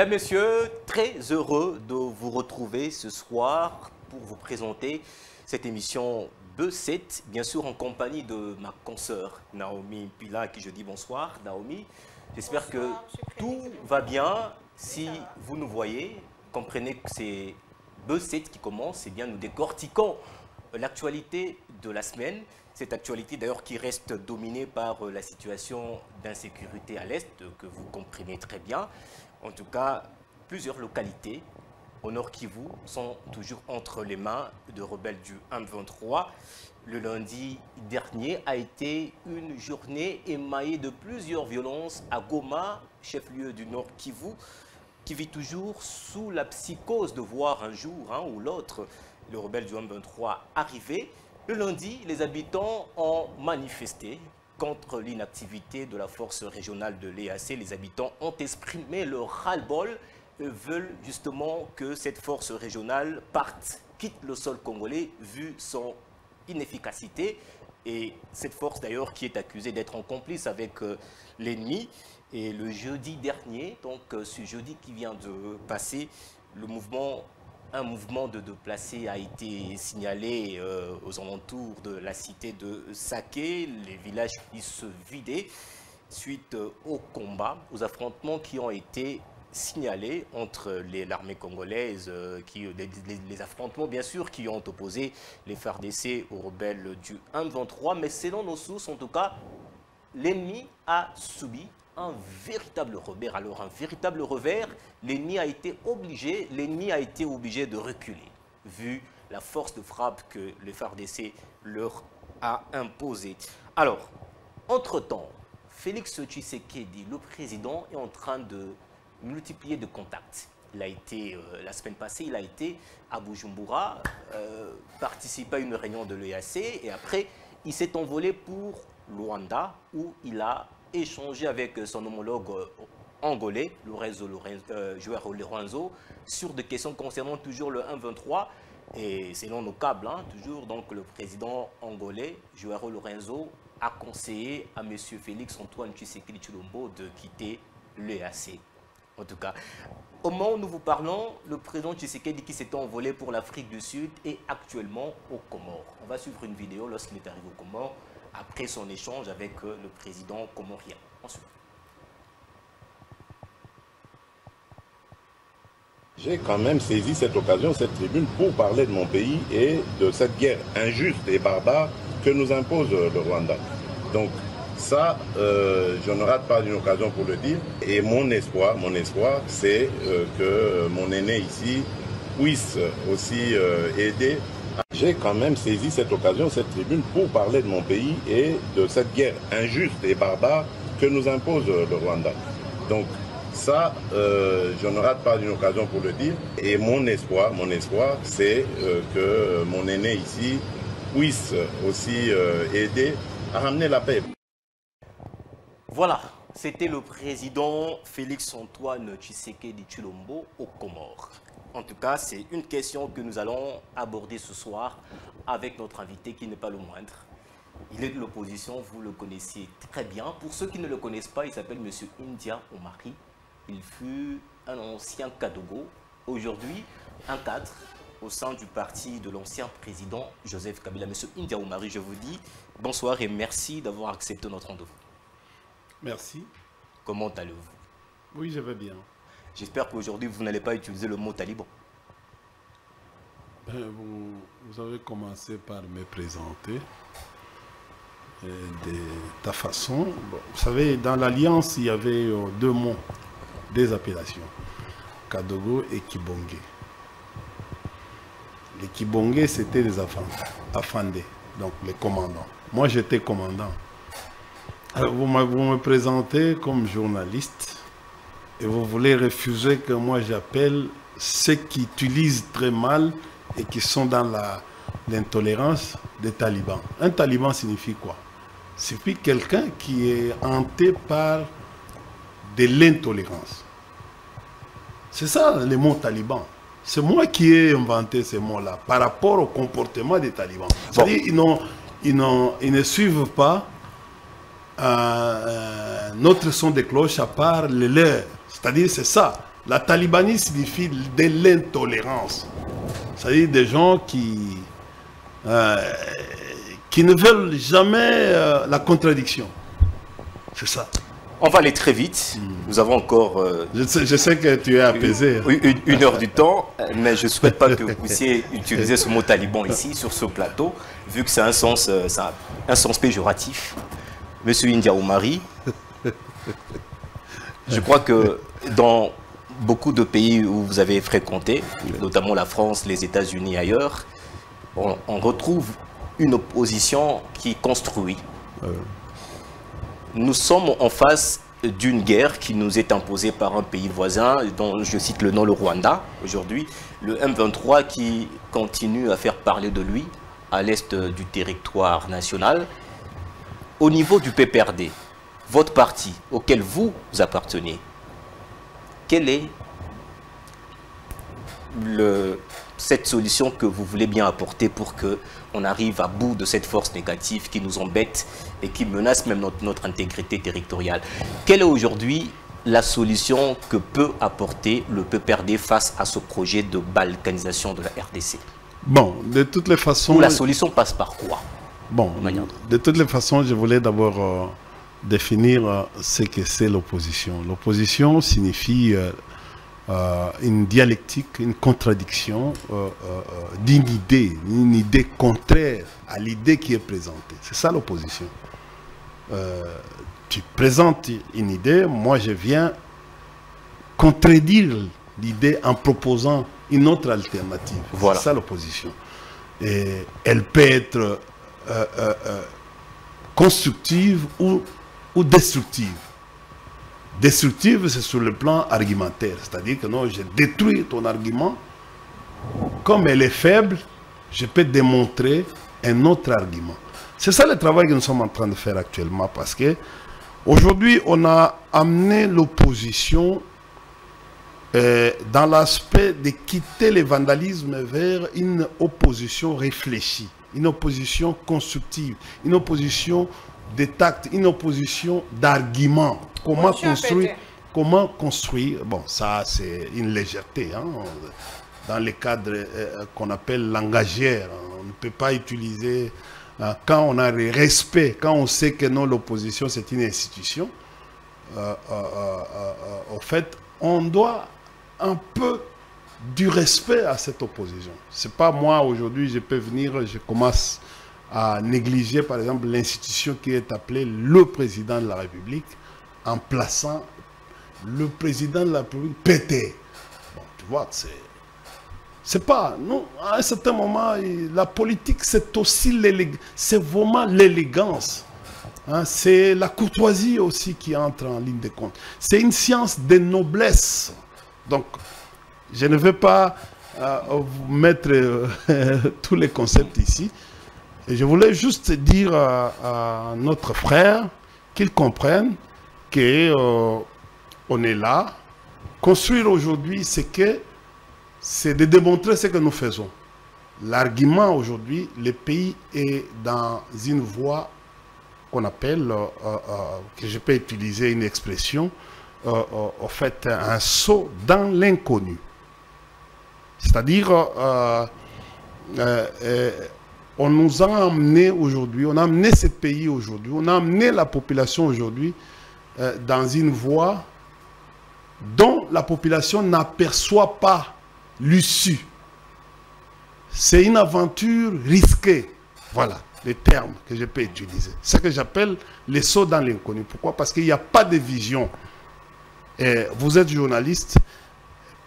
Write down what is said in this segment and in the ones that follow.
Mesdames, Messieurs, très heureux de vous retrouver ce soir pour vous présenter cette émission B7, bien sûr en compagnie de ma consoeur Naomi Pila, à qui je dis bonsoir. Naomi, j'espère que tout va bien. Si vous nous voyez, comprenez que c'est B7 qui commence, et bien nous décortiquons l'actualité de la semaine. Cette actualité d'ailleurs qui reste dominée par la situation d'insécurité à l'Est, que vous comprenez très bien. En tout cas, plusieurs localités au nord Kivu sont toujours entre les mains de rebelles du M23. Le lundi dernier a été une journée émaillée de plusieurs violences à Goma, chef-lieu du nord Kivu, qui vit toujours sous la psychose de voir un jour ou l'autre le rebelle du M23 arriver. Le lundi, les habitants ont manifesté contre l'inactivité de la force régionale de l'EAC. Les habitants ont exprimé leur ras-le-bol et veulent justement que cette force régionale parte, quitte le sol congolais vu son inefficacité. Et cette force d'ailleurs qui est accusée d'être en complice avec euh, l'ennemi. Et le jeudi dernier, donc euh, ce jeudi qui vient de passer, le mouvement un mouvement de déplacés a été signalé euh, aux alentours de la cité de Saké. Les villages qui se vidaient suite euh, au combat, aux affrontements qui ont été signalés entre l'armée congolaise, euh, les, affrontements bien sûr qui ont opposé les FARDC aux rebelles du 1-23. Mais selon nos sources, en tout cas, l'ennemi a subi un véritable revers. Alors un véritable revers, l'ennemi a été obligé, l'ennemi a été obligé de reculer, vu la force de frappe que le FARDC leur a imposée. Alors, entre-temps, Félix Tshisekedi, le président, est en train de multiplier de contacts. Il a été, euh, la semaine passée, il a été à Bujumbura, euh, à une réunion de l'EAC, et après, il s'est envolé pour Luanda, où il a échangé avec son homologue euh, angolais, Lorenzo, Lorenzo euh, Lorenzo, sur des questions concernant toujours le 1-23. Et selon nos câbles, hein, toujours donc le président angolais, joueur Lorenzo, a conseillé à M. Félix Antoine Tshisekedi Chilombo de quitter l'EAC. En tout cas, au moment où nous vous parlons, le président Tshisekedi qui s'était envolé pour l'Afrique du Sud est actuellement au Comores. On va suivre une vidéo lorsqu'il est arrivé au Comores après son échange avec euh, le président comorien. Ensuite. J'ai quand même saisi cette occasion, cette tribune, pour parler de mon pays et de cette guerre injuste et barbare que nous impose le Rwanda. Donc ça, euh, je ne rate pas une occasion pour le dire. Et mon espoir, mon espoir, c'est euh, que mon aîné ici puisse aussi aider j'ai quand même saisi cette occasion, cette tribune, pour parler de mon pays et de cette guerre injuste et barbare que nous impose le Rwanda. Donc ça, euh, je ne rate pas une occasion pour le dire. Et mon espoir, mon espoir, c'est euh, que mon aîné ici puisse aussi euh, aider à ramener la paix. Voilà, c'était le président Félix Antoine Tshisekedi Chulombo au Comores. En tout cas, c'est une question que nous allons aborder ce soir avec notre invité qui n'est pas le moindre. Il est de l'opposition, vous le connaissez très bien. Pour ceux qui ne le connaissent pas, il s'appelle M. India Omari. Il fut un ancien Kadogo, aujourd'hui un cadre au sein du parti de l'ancien président Joseph Kabila. M. India Omari, je vous dis bonsoir et merci d'avoir accepté notre rendez-vous. Merci. Comment allez-vous? Oui, je vais bien. J'espère qu'aujourd'hui, vous n'allez pas utiliser le mot taliban. Ben, vous, avez commencé par me présenter de ta façon. vous savez, dans l'Alliance, il y avait euh, deux mots, deux appellations. Kadogo et Kibonge. Les Kibonge, c'était les Afandés, donc les commandants. Moi, j'étais commandant. Alors, vous, vous me présentez comme journaliste et vous voulez refuser que moi j'appelle ceux qui utilisent très mal et qui sont dans l'intolérance des talibans. Un taliban signifie quoi? Signifie quelqu'un qui est hanté par de l'intolérance. C'est ça le mot taliban. C'est moi qui ai inventé ces mots-là par rapport au comportement des talibans. C'est-à-dire ils, ils, ne suivent pas euh, euh, notre son de cloche à part les leurs. C'est-à-dire, c'est ça. La talibanie signifie de l'intolérance. C'est-à-dire des gens qui, euh, qui ne veulent jamais euh, la contradiction. C'est ça. On va aller très vite. Nous avons encore euh, Je sais, je sais que tu es apaisé. une, une- une heure du temps, mais je ne souhaite pas que vous puissiez utiliser ce mot taliban ici, sur ce plateau, vu que c'est un sens, a un sens péjoratif. Monsieur India Oumari, je crois que dans beaucoup de pays où vous avez fréquenté, notamment la France, les États-Unis ailleurs, on, on retrouve une opposition qui construit. Nous sommes en face d'une guerre qui nous est imposée par un pays voisin, dont je cite le nom, le Rwanda, aujourd'hui, le M23 qui continue à faire parler de lui à l'est du territoire national. Au niveau du PPRD, votre parti auquel vous appartenez, quelle est le- cette solution que vous voulez bien apporter pour que on arrive à bout de cette force négative qui nous embête et qui menace même notre, notre intégrité territoriale? Quelle est aujourd'hui la solution que peut apporter le PPRD face à ce projet de balkanisation de la RDC Bon, de toutes les façons, Ou la solution passe par quoi? Bon, de toutes les façons, je voulais d'abord euh, définir euh, ce que c'est l'opposition. L'opposition signifie euh, euh, une dialectique, une contradiction d'une idée, une idée contraire à l'idée qui est présentée. C'est ça l'opposition. Tu présentes une idée, moi je viens contredire l'idée en proposant une autre alternative. Voilà. C'est ça l'opposition. Et elle peut être euh, euh, euh, constructive ou, ou destructive. Destructive, c'est sur le plan argumentaire. C'est-à-dire que non, je détruis ton argument. Comme elle est faible, je peux démontrer un autre argument. C'est ça le travail que nous sommes en train de faire actuellement parce que aujourd'hui, on a amené l'opposition euh, dans l'aspect de quitter le vandalisme vers une opposition réfléchie, une opposition constructive, une opposition de tact, une opposition d'argument. Comment construire, comment construire, bon, ça c'est une légèreté, hein, dans les cadres euh, qu'on appelle langagière. On ne peut pas utiliser, euh, quand on a le respect, quand on sait que non, l'opposition c'est une institution, euh, euh, euh, euh, au fait, on doit un peu du respect à cette opposition. C'est pas moi aujourd'hui, je peux venir, je commence à négliger par exemple l'institution qui est appelée le président de la République en plaçant le président de la République pété. Bon, tu vois, c'est c'est pas, non, à un certain moment, la politique, c'est aussi l'élég- c'est vraiment l'élégance. Hein, c'est la courtoisie aussi qui entre en ligne de compte. C'est une science de noblesse. Donc, je ne vais pas euh, vous mettre euh, tous les concepts ici. Et je voulais juste dire à, notre frère qu'il comprenne que euh, est là. Construire aujourd'hui, c'est que c'est de démontrer ce que nous faisons. L'argument aujourd'hui, le pays est dans une voie qu'on appelle, euh, euh, que je peux utiliser une expression, en fait, un saut dans l'inconnu. C'est-à-dire, on nous a amené aujourd'hui, on a amené ce pays aujourd'hui, on a amené la population aujourd'hui euh, dans une voie dont la population n'aperçoit pas l'issue. C'est une aventure risquée. Voilà les termes que je peux utiliser. C'est ce que j'appelle les sauts dans l'inconnu. Pourquoi? Parce qu'il n'y a pas de vision. Vous êtes journaliste,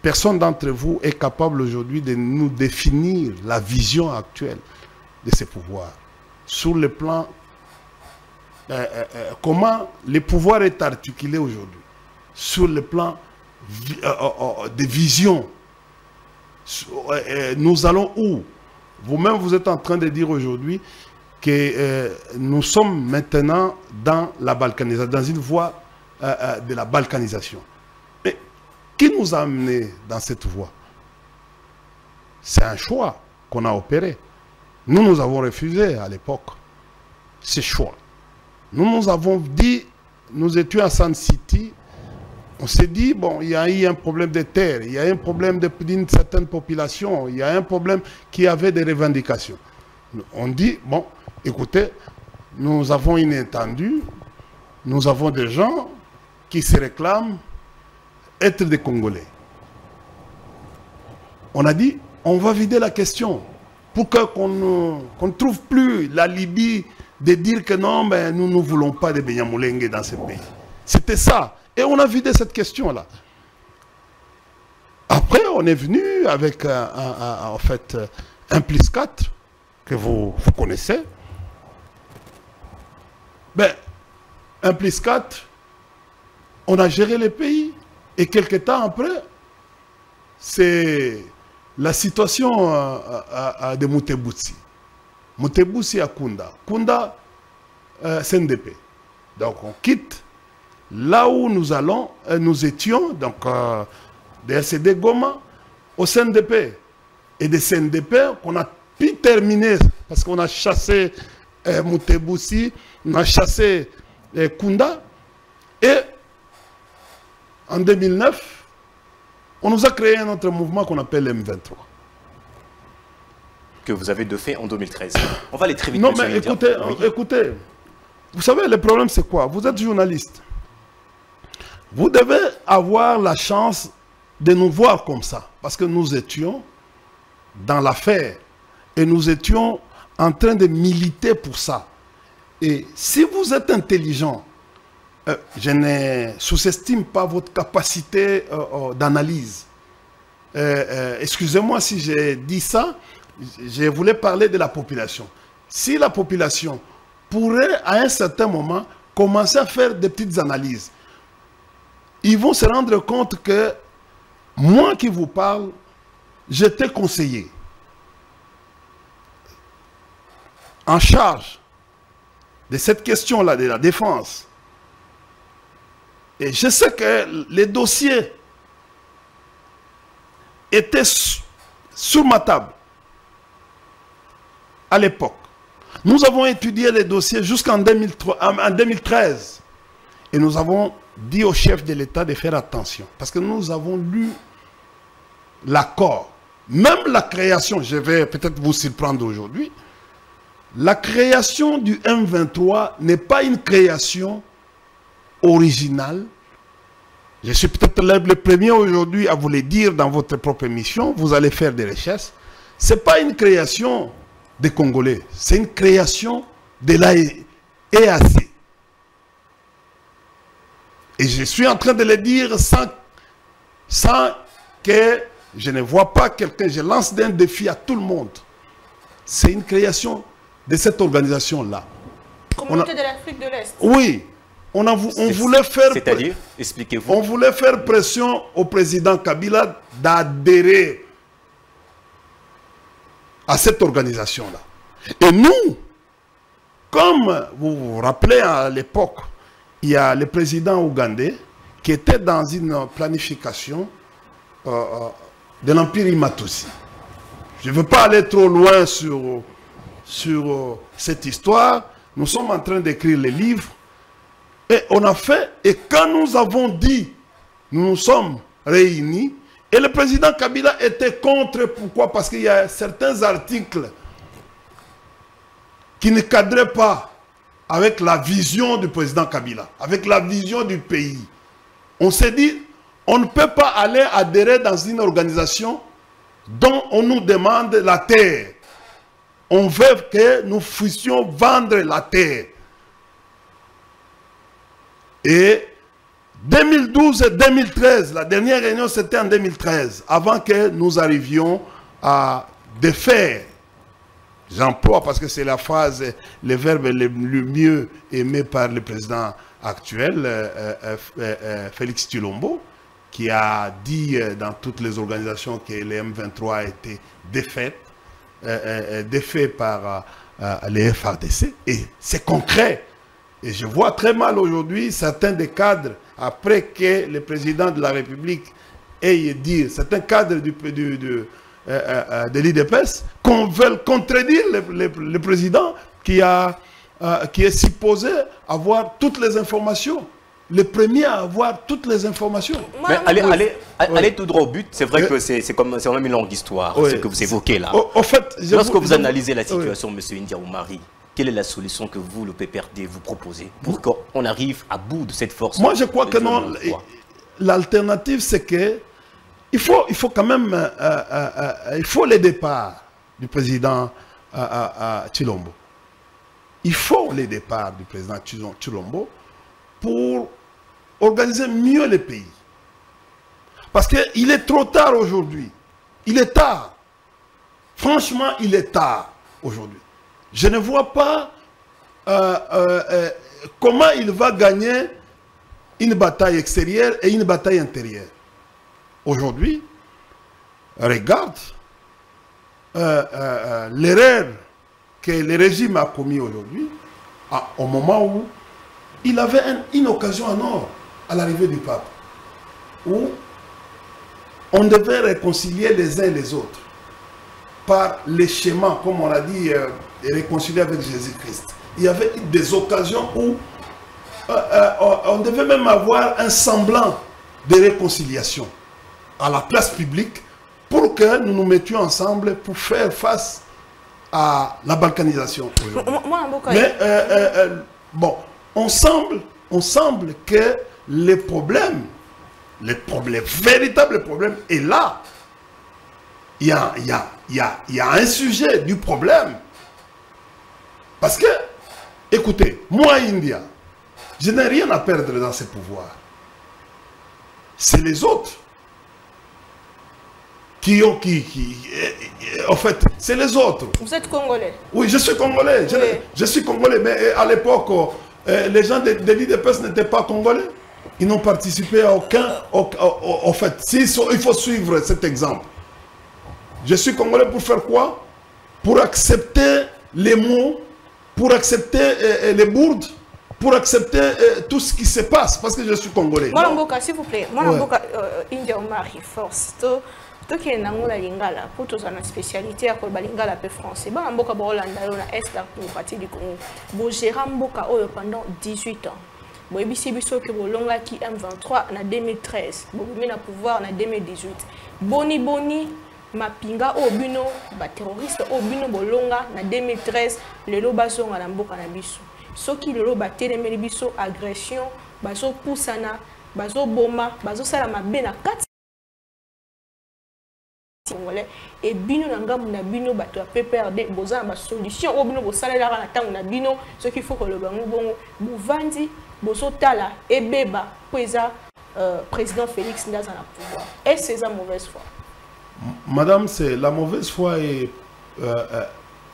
personne d'entre vous est capable aujourd'hui de nous définir la vision actuelle de ces pouvoirs. Sur le plan, euh, euh, euh, comment le pouvoir est articulé aujourd'hui. Sur le plan vi- de vision. Sur- euh, euh, nous allons où? Vous-même, vous êtes en train de dire aujourd'hui que nous sommes maintenant dans la balkanisation, dans une voie de la balkanisation. Mais qui nous a amenés dans cette voie? C'est un choix qu'on a opéré. Nous, nous avons refusé à l'époque ce choix. Nous nous avons dit, nous étions à Sun City, on s'est dit, bon, il y a eu un problème de terre, il y a un problème d'une certaine population, il y a un problème qui avait des revendications. On dit, bon, écoutez, nous avons une étendue, nous avons des gens qui se réclament être des Congolais. On a dit, on va vider la question pour qu'on ne trouve plus la Libye de dire que non, mais nous ne voulons pas de Benyamulenge dans ce pays. C'était ça. Et on a vidé cette question-là. Après, on est venu avec un, en fait, un plus 4 que vous, connaissez. Ben, un plus 4, on a géré le pays. Et quelques temps après, c'est la situation de Mutebutsi. Mutebutsi à Kunda. Kunda, euh. Donc on quitte là où nous allons, euh, nous étions, donc euh, des Goma, au CNDP. Et des CNDP qu'on a pu terminer, parce qu'on a chassé euh, on a chassé euh, Kunda, et en 2009, on nous a créé un autre mouvement qu'on appelle M23. Que vous avez de fait en 2013. On va aller très vite. Non, mais écoutez, écoutez, vous savez, le problème c'est quoi? Vous êtes journaliste. Vous devez avoir la chance de nous voir comme ça. Parce que nous étions dans l'affaire. Et nous étions en train de militer pour ça. Et si vous êtes intelligent, euh, je ne sous-estime pas votre capacité euh, euh, d'analyse. Excusez-moi si j'ai dit ça, je voulais parler de la population. Si la population pourrait à un certain moment commencer à faire des petites analyses, ils vont se rendre compte que moi qui vous parle, j'étais conseiller en charge de cette question-là, de la défense. Je sais que les dossiers étaient sur ma table à l'époque. Nous avons étudié les dossiers jusqu'en 2013. Et nous avons dit au chef de l'État de faire attention. Parce que nous avons lu l'accord. Même la création, je vais peut-être vous surprendre aujourd'hui, la création du M23 n'est pas une création originale. Je suis peut-être le premier aujourd'hui à vous le dire dans votre propre émission. Vous allez faire des recherches. Ce n'est pas une création des Congolais. C'est une création de l'EAC. Et je suis en train de le dire sans, sans que je ne vois pas quelqu'un, je lance un défi à tout le monde. C'est une création de cette organisation-là. Communauté de l'Afrique de l'Est. Oui. On, a, on voulait faire... C'est-à-dire Expliquez-vous. On voulait faire pression au président Kabila d'adhérer à cette organisation-là. Et nous, comme vous vous rappelez à l'époque, il y a le président ougandais qui était dans une planification euh, euh, de l'Empire Imatosi. Je ne veux pas aller trop loin sur, sur euh, cette histoire. Nous sommes en train d'écrire les livres. Et on a fait, et quand nous avons dit, nous nous sommes réunis, et le président Kabila était contre. Pourquoi? Parce qu'il y a certains articles qui ne cadraient pas avec la vision du président Kabila, avec la vision du pays. On s'est dit, on ne peut pas aller adhérer dans une organisation dont on nous demande la terre. On veut que nous puissions vendre la terre. Et 2012 et 2013, la dernière réunion c'était en 2013, avant que nous arrivions à défaire J'emploie parce que c'est la phrase, le verbe le, mieux aimé par le président actuel, euh, euh, euh, Félix Tulombo, qui a dit dans toutes les organisations que le M23 a été défait, défait par les FRDC. Et c'est concret. Et je vois très mal aujourd'hui certains des cadres, après que le président de la République ait dit, certains cadres du, du, euh, euh, euh, de l'IDPS qu'on veut contredire le, président qui, a, qui est supposé avoir toutes les informations. les premiers à avoir toutes les informations. Moi, Mais allez, allez, allez tout droit au but. C'est vrai Oui. que c'est c'est comme c'est même une longue histoire, Oui. ce que vous évoquez là. Au, au fait, je Lorsque vous analysez la oui. situation, Monsieur India Oumari, quelle est la solution que vous, le PPRD, vous proposez pour qu'on arrive à bout de cette force Moi, je crois que non. L'alternative, c'est que il faut, il faut quand même, euh, euh, euh, il faut le départ du président Chilombo. Il faut le départ du président Chilom- Chilombo pour organiser mieux le pays. Parce qu'il est trop tard aujourd'hui. Il est tard. Franchement, il est tard aujourd'hui. Je ne vois pas euh, euh, euh, comment il va gagner une bataille extérieure et une bataille intérieure. Aujourd'hui, regarde l'erreur que le régime a commis aujourd'hui, au moment où il avait un- une occasion en or à l'arrivée du pape, où on devait réconcilier les uns et les autres par les schémas, comme on l'a dit, et réconcilier avec Jésus-Christ. Il y avait des occasions où euh, euh, on devait même avoir un semblant de réconciliation à la place publique pour que nous nous mettions ensemble pour faire face à la balkanisation. Mais euh, bon, on semble, on semble que les problèmes, les problèmes, véritables problèmes est là. Il y a, il y, a, il y, a, il y a un sujet du problème. Parce que, écoutez, moi, India, je n'ai rien à perdre dans ces pouvoirs. C'est les autres qui ont, qui, qui, euh, en fait, c'est les autres. vous êtes congolais. Oui, je suis congolais. Je, Oui. je suis congolais, mais euh, à l'époque, euh, les gens de, de l'IDPS n'étaient pas congolais. Ils n'ont participé à aucun. au- au- au- En fait, sont- il faut suivre cet exemple. Je suis congolais pour faire quoi? Pour accepter les mots, pour accepter euh, euh, les bourdes, pour accepter euh, tout ce qui se passe, parce que je suis congolais. mboka s'il vous plaît. Mwana Ouais. euh, india omari force. To tokende nango na lingala mpo tozala na spécialité ya koloba lingala mpe français. Bana mboka baolanda yo na est la partie du congo. Bogéra mboka oyo pendant 18 ans. Boyebisi biso ke bolongaki m23 na 2013 bobimi na pouvoir na 2018 boni boni mapinga oyo bino baterroriste oyo bino bolonga na 2013 lelo bazonga na mboka na biso. Soki lelo batelemeli biso agression bazopusana bazoboma bazosala mabe na kati congolais e bino na ngambu na bino bato ya pprd boza na basolution oyo bino bosalelaka na na bino soki fo koloba yango bongo. Bovandi bozotala ebeba mpo euh, président félix nde aza na pouvoir. Mauvaise foi? Madame, c'est la mauvaise foi est, euh, euh,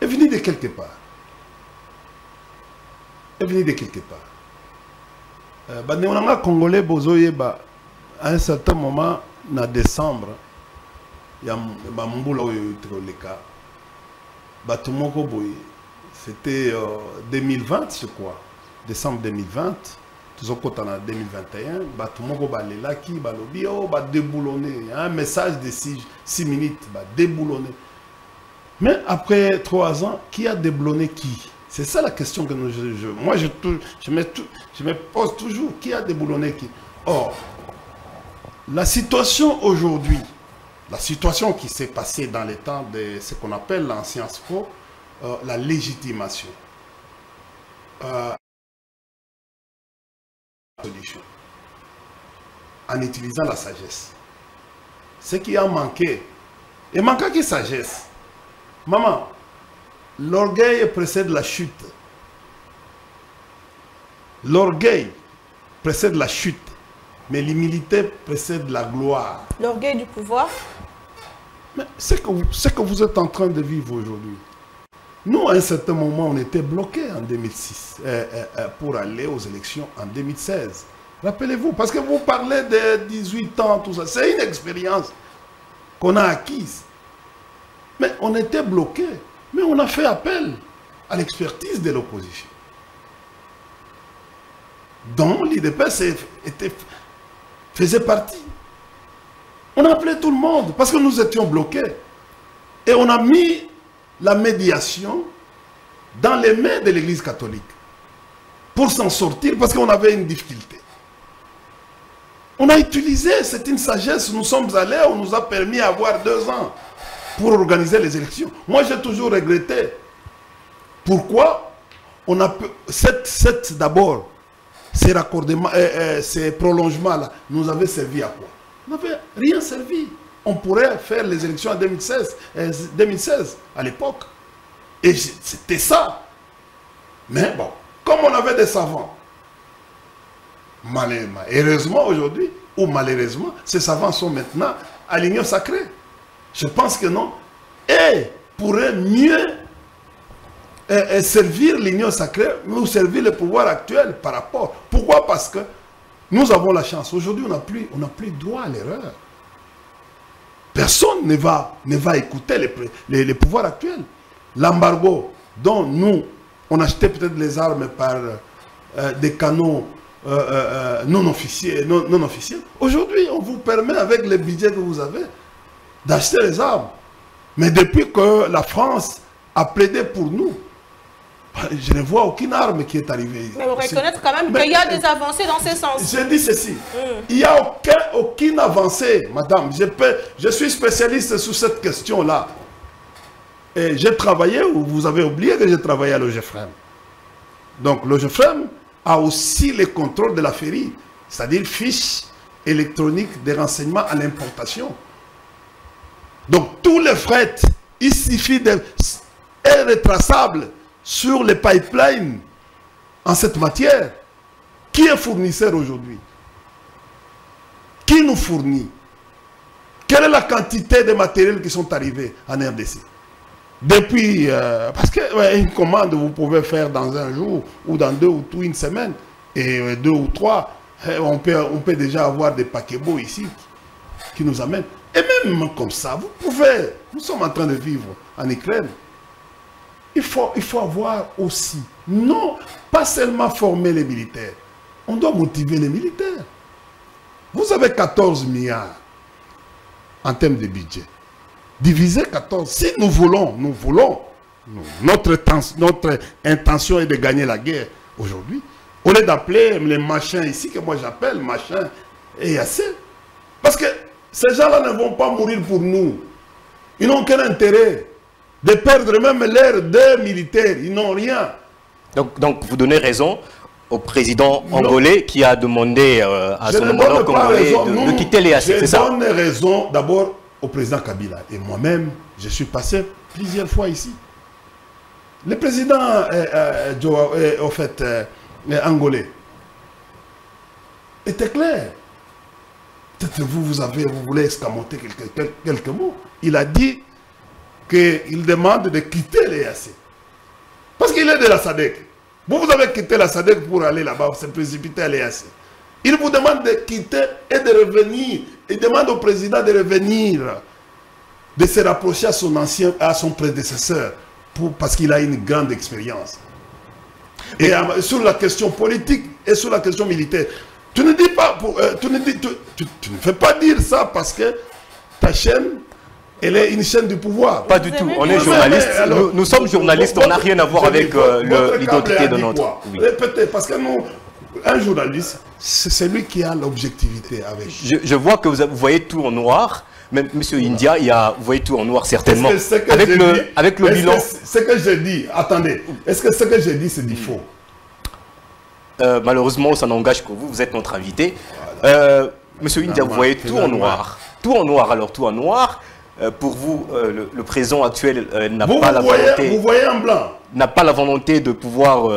est venue de quelque part. Est venue de quelque part. Euh, bah, nous, on a Congolais, bozoye, bah, à un certain moment, en décembre, il y a Mboula oyo Troleka. Tout le monde, boy, c'était euh, 2020, je crois. Décembre 2020. Tozokota na 2021 bato moko balelaki balobi o badeboulonne un message de 6 minutes badeboulonne mais après 3 ans qui a déboulonné qui? C'est ça la question que je, moi je, me, pose toujours qui a déboulonné qui? Or la situation aujourd'hui la situation qui s'est passée dans les temps de ce qu'on appelle l'ancien SPO, euh, la légitimation. Euh, solution en utilisant la sagesse. Ce qui a manqué, il manquait que sagesse. Maman, l'orgueil précède la chute. L'orgueil précède la chute, mais l'humilité précède la gloire. l'orgueil du pouvoir? Mais c'est que, vous- c'est que vous êtes en train de vivre aujourd'hui. Nous, à un certain moment, on était bloqués en 2006 euh, euh, euh, pour aller aux élections en 2016. Rappelez-vous, parce que vous parlez de 18 ans, tout ça. C'est une expérience qu'on a acquise. Mais on était bloqués. Mais on a fait appel à l'expertise de l'opposition. Dont l'IDPS faisait partie. On a appelé tout le monde parce que nous étions bloqués. Et on a mis la médiation dans les mains de l'Église catholique pour s'en sortir parce qu'on avait une difficulté. On a utilisé, c'est une sagesse, nous sommes allés, on nous a permis d'avoir deux ans pour organiser les élections. Moi, j'ai toujours regretté. Pourquoi on a cette, cette d'abord, ces raccordements, euh, euh, ces prolongements-là, nous avaient servi à quoi? N'avait rien servi. On pourrait faire les élections en 2016, 2016 euh, à l'époque. Et c'était ça. Mais bon, comme on avait des savants, heureusement aujourd'hui, ou malheureusement, ces savants sont maintenant à l'union sacrée. Je pense que non. Et pourraient mieux euh, euh, servir l'union sacrée ou servir le pouvoir actuel par rapport. Pourquoi? Parce que nous avons la chance. Aujourd'hui, on n'a plus, plus droit à l'erreur. Personne ne va, ne va écouter les, pouvoirs actuels. L'embargo dont nous, on achetait peut-être les armes par euh, des canaux non officiels. Non, non officiels. Aujourd'hui, on vous permet, avec les budgets que vous avez, d'acheter les armes. Mais depuis que la France a plaidé pour nous, je ne vois aucune arme qui est arrivée. Mais vous reconnaissez quand même qu'il y a des avancées dans ce sens. Je dis ceci. Hmm. Il n'y a aucun, aucune avancée, madame. Je, peux, je suis spécialiste sur cette question-là. Et j'ai travaillé, vous avez oublié que j'ai travaillé à l'OGFREM. Donc l'OGFREM a aussi le contrôle de la féerie, c'est-à-dire fiche électronique des renseignements à l'importation. Donc tous les frais, il suffit d'être retraçable sur les pipelines en cette matière. Qui est fournisseur aujourd'hui? Qui nous fournit? Quelle est la quantité de matériels qui sont arrivés en RDC Depuis, euh, parce qu'une commande, vous pouvez faire dans un jour, ou dans deux ou une semaine, et euh, deux ou trois, euh, on peut, déjà avoir des paquets-beaux ici qui nous amènent. Et même comme ça, vous pouvez, nous sommes en train de vivre en Ukraine, il faut, il avoir aussi, non, pas seulement former les militaires, on doit motiver les militaires. Vous avez 14 milliards en termes de budget. Divisez 14. Si nous voulons, nous voulons, notre, notre intention est de gagner la guerre aujourd'hui, au lieu d'appeler les machins ici, que moi j'appelle machin et assez. Parce que ces gens-là ne vont pas mourir pour nous. Ils n'ont aucun intérêt de perdre même l'air des militaires. Ils n'ont rien. Donc, donc vous donnez raison au président angolais qui a demandé euh, à son homologue congolais de, de, quitter les c'est ça Je donne raison d'abord au président Kabila. Et moi-même, je suis passé plusieurs fois ici. Le président, euh, euh, au fait, angolais, était clair. Peut-être vous, vous, avez, vous voulez escamoter quelques, quelques mots. Il a dit qu'il demande de quitter l'EAC. Parce qu'il est de la SADEC. Vous, vous avez quitté la SADEC pour aller là-bas, vous êtes précipité à l'EAC. Il vous demande de quitter et de revenir. Il demande au président de revenir, de se rapprocher à son ancien, à son prédécesseur, pour, parce qu'il a une grande expérience. Et sur la question politique et sur la question militaire. Tu ne dis pas, euh, tu, ne dis, tu ne fais pas dire ça parce que ta chaîne elle est une chaîne du pouvoir. Pas du tout. On est journaliste. nous, sommes journalistes. on n'a rien à voir avec euh, l'identité de notre. Oui. Peut-être parce que nous, un journaliste, c'est celui qui a l'objectivité avec. Je, vois que vous, voyez tout en noir. Même Monsieur India, il y a, vous voyez tout en noir certainement. avec, le, avec le bilan. ce que j'ai dit, attendez, est-ce que ce que j'ai dit, c'est du faux? Euh, Malheureusement, ça n'engage que vous. Vous êtes notre invité. Euh, Monsieur India, vous voyez tout en noir. Tout en noir, alors tout en noir. Euh, pour vous, euh, le, président actuel euh, n'a pas la volonté... Vous voyez en blanc N'a pas la volonté de pouvoir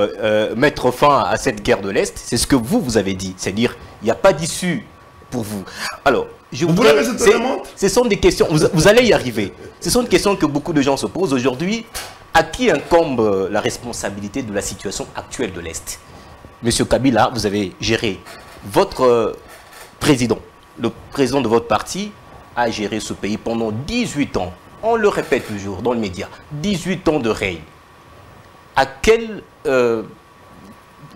mettre fin à cette guerre de l'Est. C'est ce que vous, vous avez dit. C'est-à-dire, il n'y a pas d'issue pour vous. Alors, je vous je Ce sont des questions... Vous, allez y arriver. Ce sont des questions que beaucoup de gens se posent aujourd'hui. À qui incombe la responsabilité de la situation actuelle de l'Est? Monsieur Kabila, vous avez géré votre président, le président de votre parti, a géré ce pays pendant 18 ans. On le répète toujours dans le média. 18 ans de règne. À quel... Euh,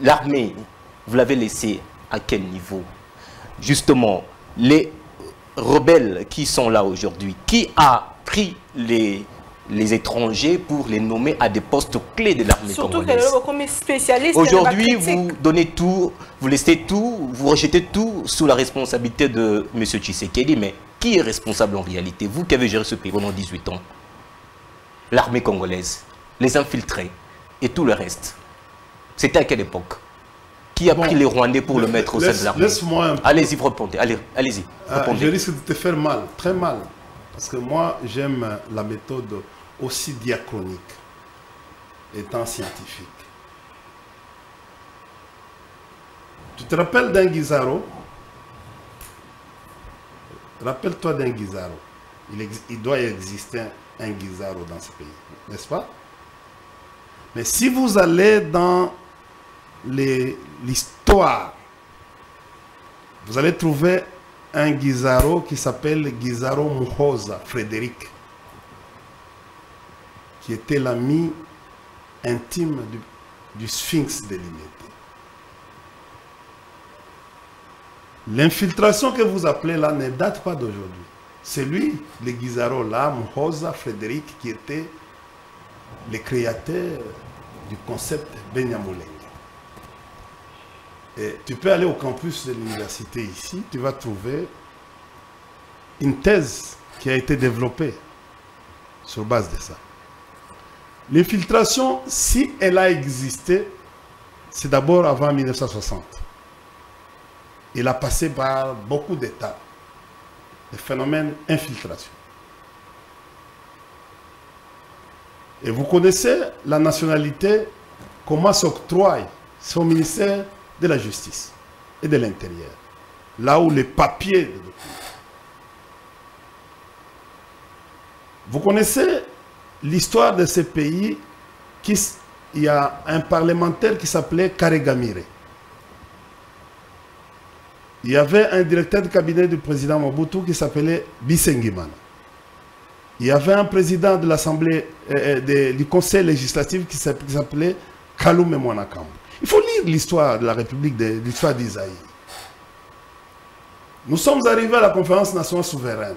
l'armée, vous l'avez laissé à quel niveau? Justement, les rebelles qui sont là aujourd'hui, qui a pris les, les étrangers pour les nommer à des postes clés de l'armée Surtout congolaise? spécialiste. Aujourd'hui, vous donnez tout, vous laissez tout, vous rejetez tout sous la responsabilité de M. Tshisekedi. Mais qui est responsable en réalité Vous qui avez géré ce pays pendant 18 ans? L'armée congolaise, les infiltrés et tout le reste. C'était à quelle époque? Qui a Bon, pris les Rwandais pour le mettre au sein de l'armée? laisse-moi un peu. Allez-y, répondez. Allez, allez-y. Ah, je risque de te faire mal, très mal. Parce que moi, j'aime la méthode aussi diachronique, étant scientifique. Tu te rappelles d'un Guizaro? Rappelle-toi d'un Guizaro. Il, doit exister un Guizaro dans ce pays, n'est-ce pas? Mais si vous allez dans l'histoire vous allez trouver un Guizaro qui s'appelle Guizaro Muhoza, Frédéric, qui était l'ami intime du, du Sphinx de L'infiltration que vous appelez là ne date pas d'aujourd'hui. C'est lui, le Guizaro là, Muhoza, Frédéric, qui était le créateur du concept Benyamulenge. Et tu peux aller au campus de l'université ici, tu vas trouver une thèse qui a été développée sur base de ça. L'infiltration, si elle a existé, c'est d'abord avant 1960. Il a passé par beaucoup d'étapes, le phénomène infiltration. Et vous connaissez la nationalité, comment s'octroie, au ministère de la Justice et de l'Intérieur. Là où les papiers. Vous connaissez l'histoire de ce pays qui, Il y a un parlementaire qui s'appelait Karegamire. Il y avait un directeur de cabinet du président Mobutu qui s'appelait Bisengimana. Il y avait un président de l'Assemblée, euh, euh, du Conseil législatif qui s'app- qui s'appelait Kalume Mwanakambu. Il faut lire l'histoire de la République, l'histoire d'Isaïe. Nous sommes arrivés à la conférence nationale souveraine.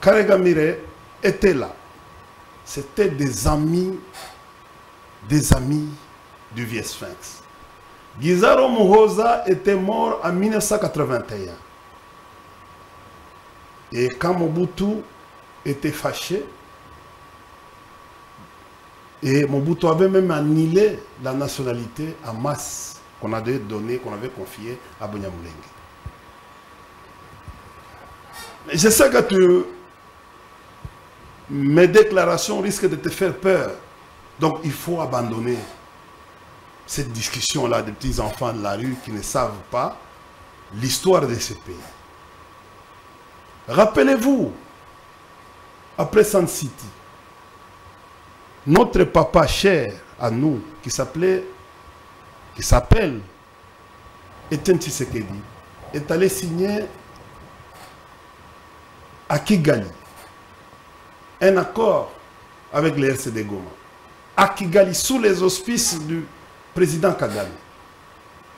Karegamire était là. C'était des amis, des amis du vieux Sphinx. Gizaro Muhoza était mort en 1981. Et quand Mobutu était fâché, et Mobutu avait même annulé la nationalité en masse qu'on avait donnée, qu'on avait confiée à Bonyamulenge. Je sais que tu, mes déclarations risquent de te faire peur. Donc il faut abandonner cette discussion-là des petits enfants de la rue qui ne savent pas l'histoire de ce pays. Rappelez-vous, après Sun City, notre papa cher à nous, qui s'appelait, qui s'appelle Etienne Tshisekedi, est allé signer à Kigali un accord avec les RCD Goma. À Kigali, sous les auspices du président Kagame,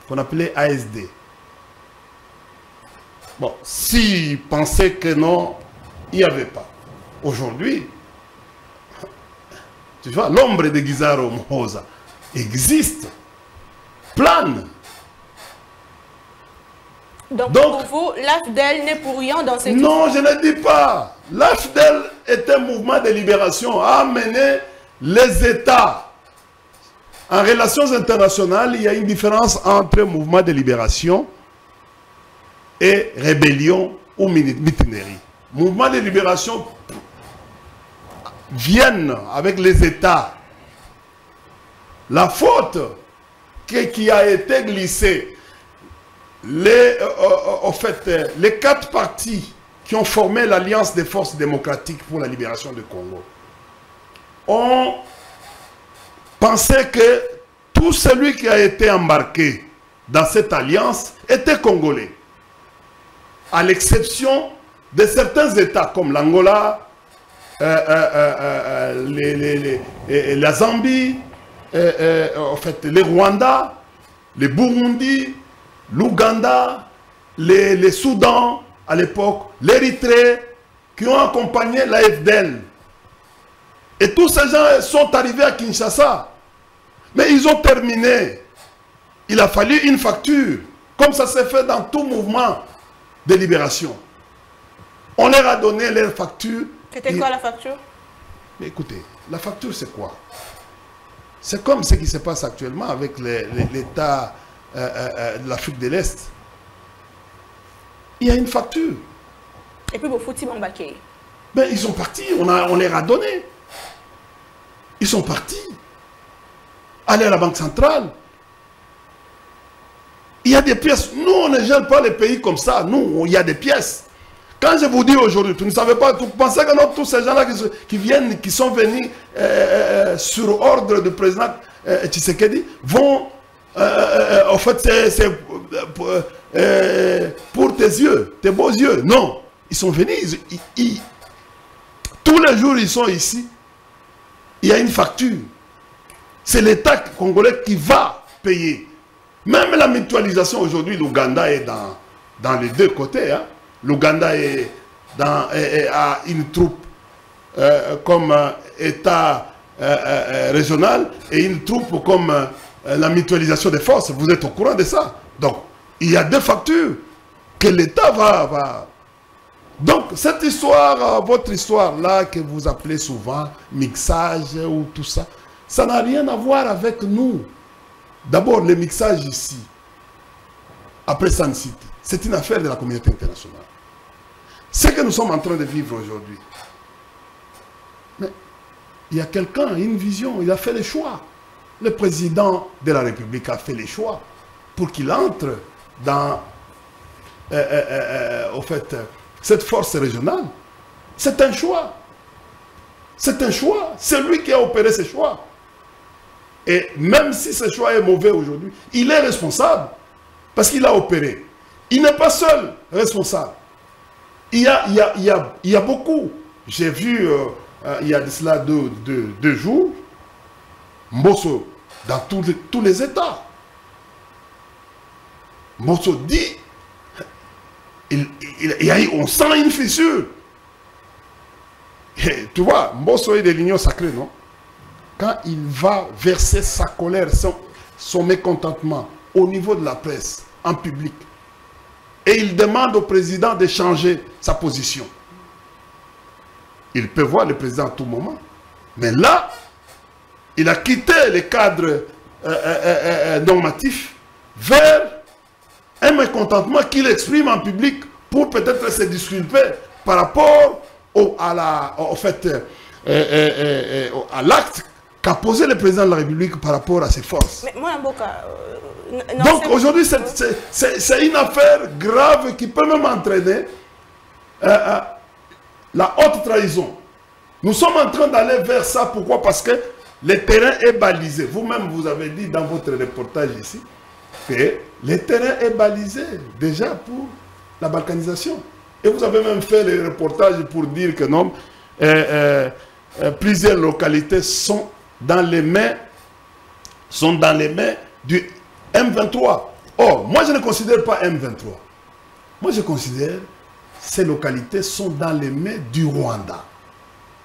qu'on appelait ASD. Bon, s'ils pensaient que non, il n'y avait pas. Aujourd'hui, tu vois, l'ombre de Gizaro Mohoza existe, plane. Donc, Donc- pour vous, l'AFDEL n'est pour rien dans cette Non, je ne dis pas. L'AFDEL est un mouvement de libération, a amené les États. En relations internationales, il y a une différence entre mouvement de libération et rébellion ou mutinerie. Mouvement de libération viennent avec les États. La faute qui a été glissée les, euh, euh, en fait, euh, les quatre partis qui ont formé l'Alliance des forces démocratiques pour la libération du Congo ont pensé que tout celui qui a été embarqué dans cette alliance était congolais, à l'exception de certains États comme l'Angola, euh, euh, euh, la Zambie, en fait, les Rwanda, les Burundi, l'Ouganda, les, les Soudans à l'époque, l'Érythrée, qui ont accompagné l'AFDEL Et tous ces gens sont arrivés à Kinshasa. Mais ils ont terminé. Il a fallu une facture, comme ça s'est fait dans tout mouvement de libération. On leur a donné leur facture. C'était quoi la facture? Mais écoutez, la facture c'est quoi? C'est comme ce qui se passe actuellement avec l'État euh, euh, euh, de l'Afrique de l'Est. Il y a une facture. Et puis, vos foutis Bambaké Ben, ils sont partis, on, a, on leur a donné. Ils sont partis. Aller à la Banque centrale. Il y a des pièces. Nous, on ne gère pas les pays comme ça. Nous, il y a des pièces. Quand je vous dis aujourd'hui, tu ne savais pas, vous pensez que tous ces gens-là qui, viennent, qui sont venus euh, euh, euh, sur ordre du président Tshisekedi, vont, en fait, c'est pour tes yeux, tes beaux yeux. Non, ils sont venus, tous les jours ils sont ici. Il y a une facture. C'est l'État congolais qui va payer. Même la mutualisation aujourd'hui, l'Ouganda est dans, les deux côtés. Hein l'Ouganda est, dans, a une troupe euh, comme euh, État euh, régional et une troupe comme la mutualisation des forces. Vous êtes au courant de ça. Donc, il y a deux factures que l'État va, va... Donc, cette histoire, votre histoire là, que vous appelez souvent mixage ou tout ça, ça n'a rien à voir avec nous. D'abord, le mixage ici, après San City, c'est une affaire de la communauté internationale. Ce que nous sommes en train de vivre aujourd'hui. Mais il y a quelqu'un, une vision, il a fait le choix. Le président de la République a fait les choix pour qu'il entre dans euh, euh, euh, au fait, cette force régionale. C'est un choix. C'est un choix. C'est lui qui a opéré ce choix. Et même si ce choix est mauvais aujourd'hui, il est responsable parce qu'il a opéré. Il n'est pas seul responsable. Il y a, il y a, il y a, il y a beaucoup. J'ai vu, euh, euh, il y a de cela deux, deux, deux jours, Mbosso, dans tous les, tous les États. Mbosso dit, il, il, a, on sent une fissure. Tu vois, Mbosso est de l'union sacrée, non? Quand il va verser sa colère, son, mécontentement au niveau de la presse, en public, et il demande au président de changer sa position. Il peut voir le président à tout moment. Mais là, il a quitté le cadre euh, euh, euh, normatif vers un mécontentement qu'il exprime en public pour peut-être se disculper par rapport au, fait, à l'acte qu'a posé le président de la République par rapport à ses forces. Mais moi, Donc aujourd'hui, c'est une affaire grave qui peut même entraîner euh, euh, la haute trahison. Nous sommes en train d'aller vers ça. Pourquoi? Parce que le terrain est balisé. Vous-même, vous avez dit dans votre reportage ici que le terrain est balisé déjà pour la balkanisation. Et vous avez même fait le reportage pour dire que non, euh, plusieurs localités sont dans les mains, sont dans les mains du M23. Or, moi je ne considère pas M23. Moi je considère ces localités sont dans les mains du Rwanda.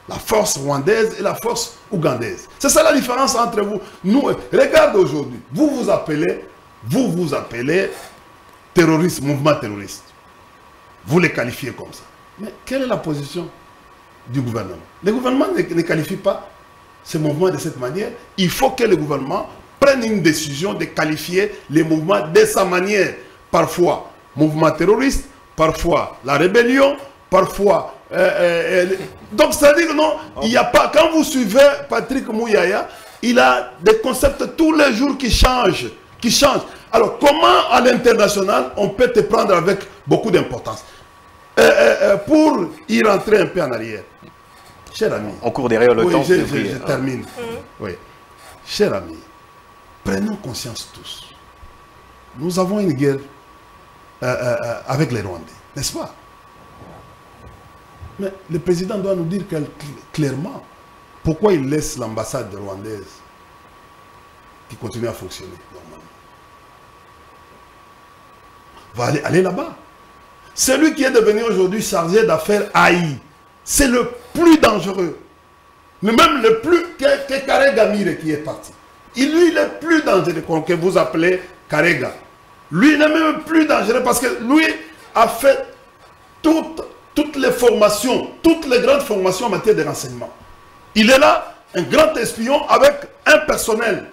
La force rwandaise et la force ougandaise. C'est ça la différence entre vous. Nous, regarde aujourd'hui, vous vous appelez, vous vous appelez terroriste, mouvement terroriste. Vous les qualifiez comme ça. Mais quelle est la position du gouvernement? Le gouvernement ne, ne qualifie pas ce mouvement de cette manière. Il faut que le gouvernement prenne une décision de qualifier les mouvements de sa manière. Parfois, mouvement terroriste, parfois la rébellion, parfois... Euh, euh, euh, donc, c'est-à-dire non, il n'y a pas... Quand vous suivez Patrick Mouyaya, il a des concepts tous les jours qui changent, qui changent. Alors, comment à l'international, on peut te prendre avec beaucoup d'importance? Pour y rentrer un peu en arrière, cher ami... On court derrière le temps. Je, je, termine. Mmh. Oui. Cher ami, prenons conscience tous. Nous avons une guerre euh, euh, euh, avec les Rwandais, n'est-ce pas? Mais le président doit nous dire clairement pourquoi il laisse l'ambassade rwandaise qui continue à fonctionner normalement. Va aller, aller là-bas. Celui qui est devenu aujourd'hui chargé d'affaires AI, c'est le plus dangereux. Même le plus que, que Karega Mire qui est parti. Il, lui, il est plus dangereux que vous appelez Karega. Lui, il n'est même plus dangereux parce que lui a fait toutes, toutes les formations, toutes les grandes formations en matière de renseignement. Il est là, un grand espion avec un personnel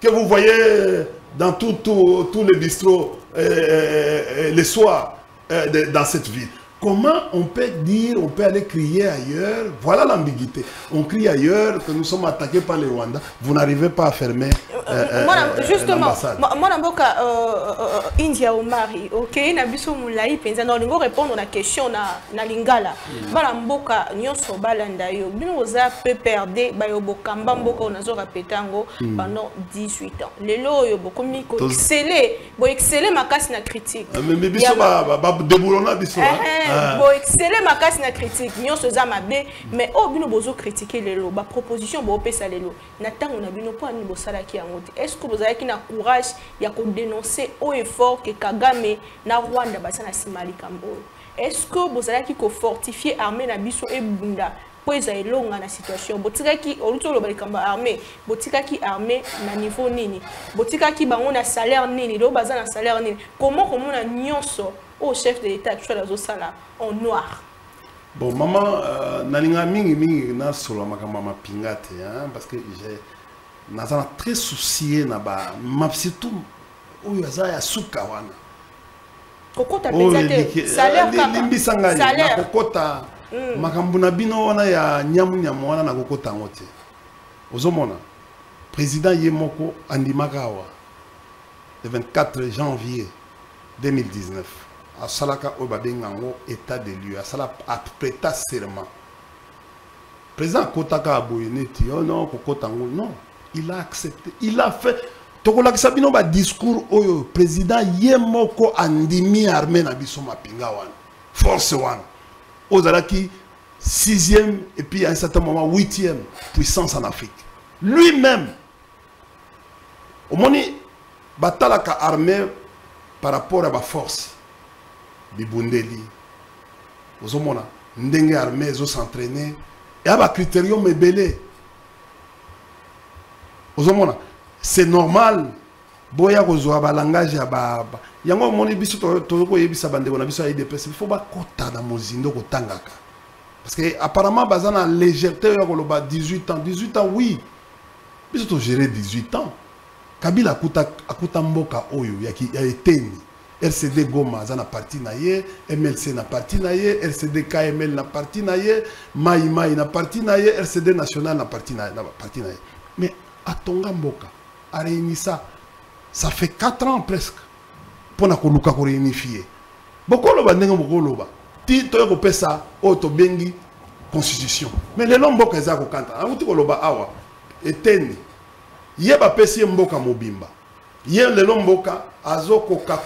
que vous voyez dans tous les bistrots euh, euh, euh, les soirs dans cette ville. Comment on peut dire, on peut aller crier ailleurs? Voilà l'ambiguïté. On crie ailleurs que nous sommes attaqués par les Rwandais. Vous n'arrivez pas à fermer euh, euh, euh, Justement, moi, mboka India Omari, ok, na biso mulai penza na lingo répondre na question na na lingala. Mm. Bala mboka nyonso balanda yo. Bino oza peu perdre ba yo bokamba mboka onazo rapetango mm. pendant 18 ans. Lelo yo bokomi ko exceller, bo exceller makasi na critique. Ah, mais biso ba ba déboulona biso. Ah. boexcele makasi na critique. Nyonso eza mabe mais oyo bino bozocritique lelo baproposition boopesa lelo na ntango na bino mpo anini bosalaki yango te est ce que bozalaki na courage ya kodénonce oyo effort ke kagame na rwanda baza na nsima ya likambo oyo est ce que bozalaki kofortifie armée na biso ebunda mpo eza elonga na situation. Botikaki oluti oloba likambo ya armée. Botikaki armée na niveau nini. Botikaki bango na salaire nini. Lelo baza na salaire nini. Comment komona nyonso au chef de l'état actuel azosala en noir. Bon maman euh, nalinga mingi mingi nasolola makambo ya mapinga te parce que naza na très soucié na ba surtout oyo aza ya suka wana. Kokota mpenza te limbisa ngai nakokota makambo na bino wana ya nyamunyamu wana nakokota yango te. Ozomona président ye moko andimaka awa le 24 janvier 2019 asalaka oyo babenga yango état de lieu asala apreta serment. Président akotaka aboye neti oh non kokota non. Il a accepté. Il a fait. Tokolakisa bino badiscours oyo président ye moko andimi armée na biso mapinga force wana. Oyo ozalaki sixième et puis à un certain moment huitième puissance en afrique. Lui-même. Omoni batalaka armée par rapport à baforce bibundeli ozomona ndenge armée ezosentraîne eya bacritérium ebele ozomona c'est normal. Boya kozwa balangage ya ba yango omoni biso toza koyebisa bandeko na biso ya idps faut bakota na mozindo kotangaka. Parce que apparemment baza na légèreté ya koloba 18 ans. 18 ans oui. Biso togere 18 ans. Kabila akuta, akuta mboka oyo ya eteni rcd goma aza na parti ye mlc na parti na ye rcd kml na parti ye mai mai na parti na ye rcd national na parti na, na parti na ye. Mais atonga mboka aréunissa ça fait 4 ans presque mpona koluka koréunifie bokoloba ndenge bokoloba ti toya kopesa oyo tobengi constitution. Mais lelo mboka eza kokanta akuti koloba awa. Eteni. Ye bapesi ye mboka mobimba ye lelo mboka azokoka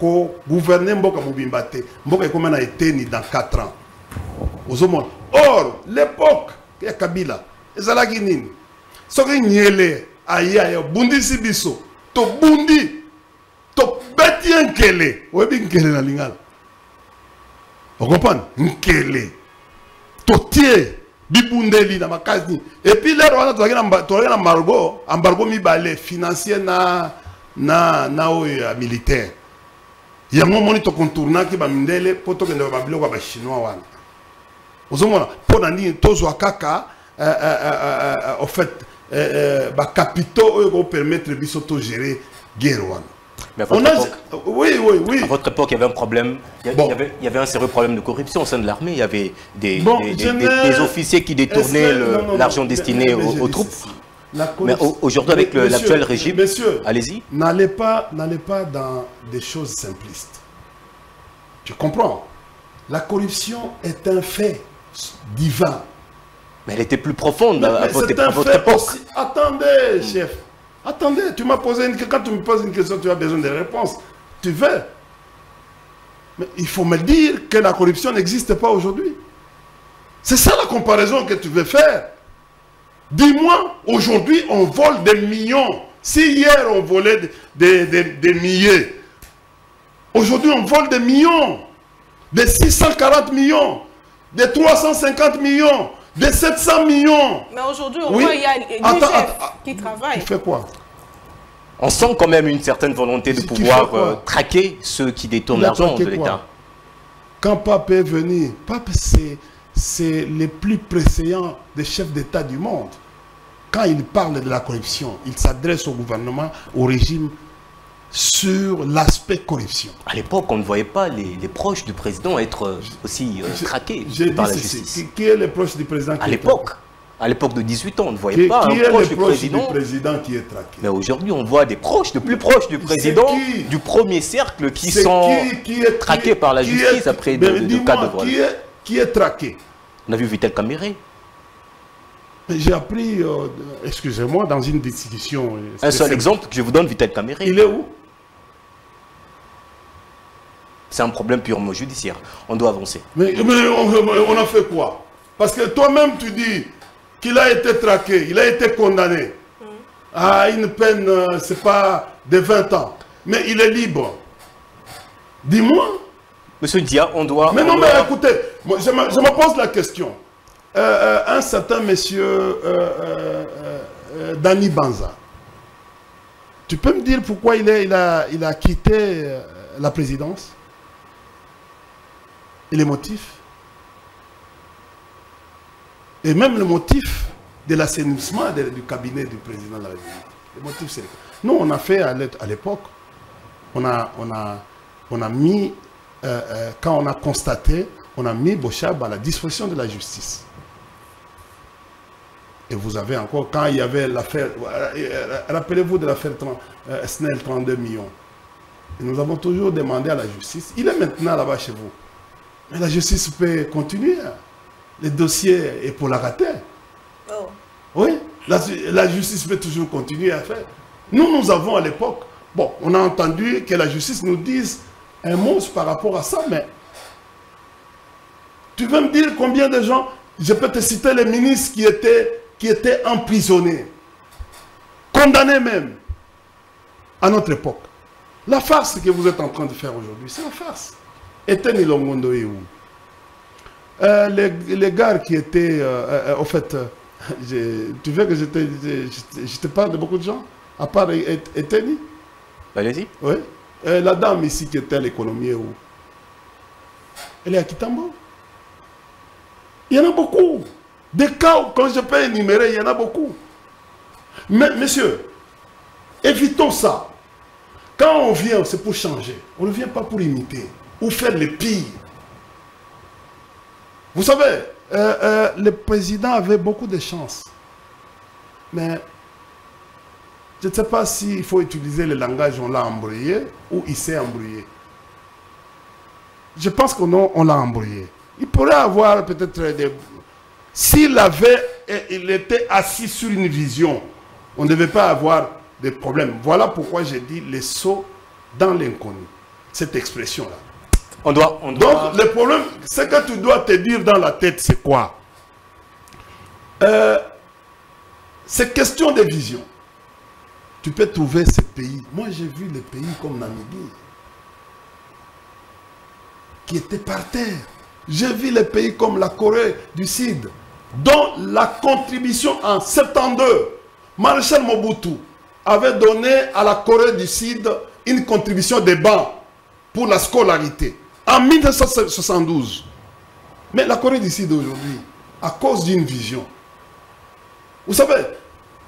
kogouverne mboka mobimba te. Mboka ekóma na eteni dans 4 ans. Ozomona. Or l'époque ya kabila ezalaki nini? Soki nyele aye aye obundisi biso tobundi tobeti ye nkele. Oyebi nkele na lingala. Okomprendre nkele. Totie bibundeli na makasi nini epuis lere wana tozalaki na embargo embargo mibale financier na na na oyo ya militaire. Yango omoni tokontournaki bamindele mpo tokende babiloko ya bachinois wana. Ozomona mpo na nini tozwa kaka au fait bacapitaux oyo kopermettre biso togere guerre wana Mais à votre, époque, a... oui, oui, oui. à votre époque, il y avait un problème, il y, bon. il, y avait, il y avait, un sérieux problème de corruption au sein de l'armée. Il y avait des, bon, des, des, des, officiers qui détournaient l'argent destiné aux, aux troupes. Mais aujourd'hui, avec l'actuel régime, allez-y. N'allez pas, dans des choses simplistes. Tu comprends La corruption est un fait divin. Mais elle était plus profonde mais, à, mais votre, à votre époque. Attendez, chef. Attendez, tu m'as posé une Quand tu me poses une question, tu as besoin de réponses. Tu veux. Mais il faut me dire que la corruption n'existe pas aujourd'hui. C'est ça la comparaison que tu veux faire. Dis-moi, aujourd'hui, on vole des millions. Si hier, on volait des, des, des milliers, aujourd'hui, on vole des millions. Des 640 millions, des 350 millions, de 700 millions. Mais aujourd'hui, au Oui. moins, il y a Attends, chefs attends, qui Tu travaillent. fais quoi? On sent quand même une certaine volonté de Tu pouvoir euh, traquer ceux qui détournent l'argent de l'État. Quand Pape est venu, Pape, c'est, c'est le plus préséant des chefs d'État du monde. Quand il parle de la corruption, il s'adresse au gouvernement, au régime, sur l'aspect corruption. À l'époque, on ne voyait pas les, les proches du président être euh, aussi euh, traqués par la justice. Qui, qui est le proche du président À l'époque, à l'époque de 18 ans, on ne voyait pas Qui, un est proche le du proche président. du président qui est traqué? Mais aujourd'hui, on voit des proches, de plus proches du président, du premier cercle, qui sont qui- qui est- traqués par la justice est- après de, de- de cas de vol. Qui est, qui est traqué? On a vu Vitel Caméré. J'ai appris, euh, excusez-moi, dans une discussion. Un seul exemple que je vous donne, Vitel Caméré. Il est où? C'est un problème purement judiciaire. On doit avancer. Mais, mais on, on a fait quoi? Parce que toi-même, tu dis qu'il a été traqué, il a été condamné à une peine, euh, c'est pas de 20 ans. Mais il est libre. Dis-moi. Monsieur Dia, on doit... Mais on non, mais écoutez, moi, je, me, je me pose la question. Euh, euh, un certain monsieur euh, euh, euh, Danny Banza, tu peux me dire pourquoi il, est, il, a, il a quitté la présidence? Et les motifs Et même le motif de l'assainissement du cabinet du président de la République. Les motifs, c'est... Nous, on a fait à l'é- à l'époque, on a, on a, on a mis, euh, euh, quand on a constaté, on a mis Bochab à la disposition de la justice. Et vous avez encore, quand il y avait l'affaire, euh, rappelez-vous de l'affaire Snell, 32 millions. Et nous avons toujours demandé à la justice, il est maintenant là-bas chez vous. Mais la justice peut continuer. Le dossier est pour la rater. Oh. Oui, la, la justice peut toujours continuer à faire. Nous, nous avons à l'époque, bon, on a entendu que la justice nous dise un mot par rapport à ça, mais tu veux me dire combien de gens, je peux te citer les ministres qui étaient, qui étaient emprisonnés, condamnés même, à notre époque. La farce que vous êtes en train de faire aujourd'hui, c'est la farce. Etienne Longondo est où Euh, les, les gars qui étaient, euh, euh, euh, au fait, euh, tu veux que je te, parle de beaucoup de gens, à part Et- Etienne Allez-y. Oui. Euh, la dame ici qui était à l'économie est où? Elle est à Kitambo. Il y en a beaucoup. Des cas où, quand je peux énumérer, il y en a beaucoup. Mais, messieurs, évitons ça. Quand on vient, c'est pour changer. On ne vient pas pour imiter faire le pire. Vous savez, euh, euh, le président avait beaucoup de chance. Mais je ne sais pas s'il faut utiliser le langage on l'a embrouillé ou il s'est embrouillé. Je pense qu'on on l'a embrouillé. Il pourrait avoir peut-être des... S'il avait, il était assis sur une vision, on ne devait pas avoir de problème. Voilà pourquoi j'ai dit les sauts dans l'inconnu. Cette expression-là. Donc, le problème, ce que tu dois te dire dans la tête, c'est quoi? Euh, C'est question de vision. Tu peux trouver ces pays. Moi, j'ai vu les pays comme Namibie, qui étaient par terre. J'ai vu les pays comme la Corée du Sud, dont la contribution en 72, Marshal Mobutu avait donné à la Corée du Sud une contribution de bancs pour la scolarité en 1972. Mais la Corée du Sud aujourd'hui, à cause d'une vision, vous savez,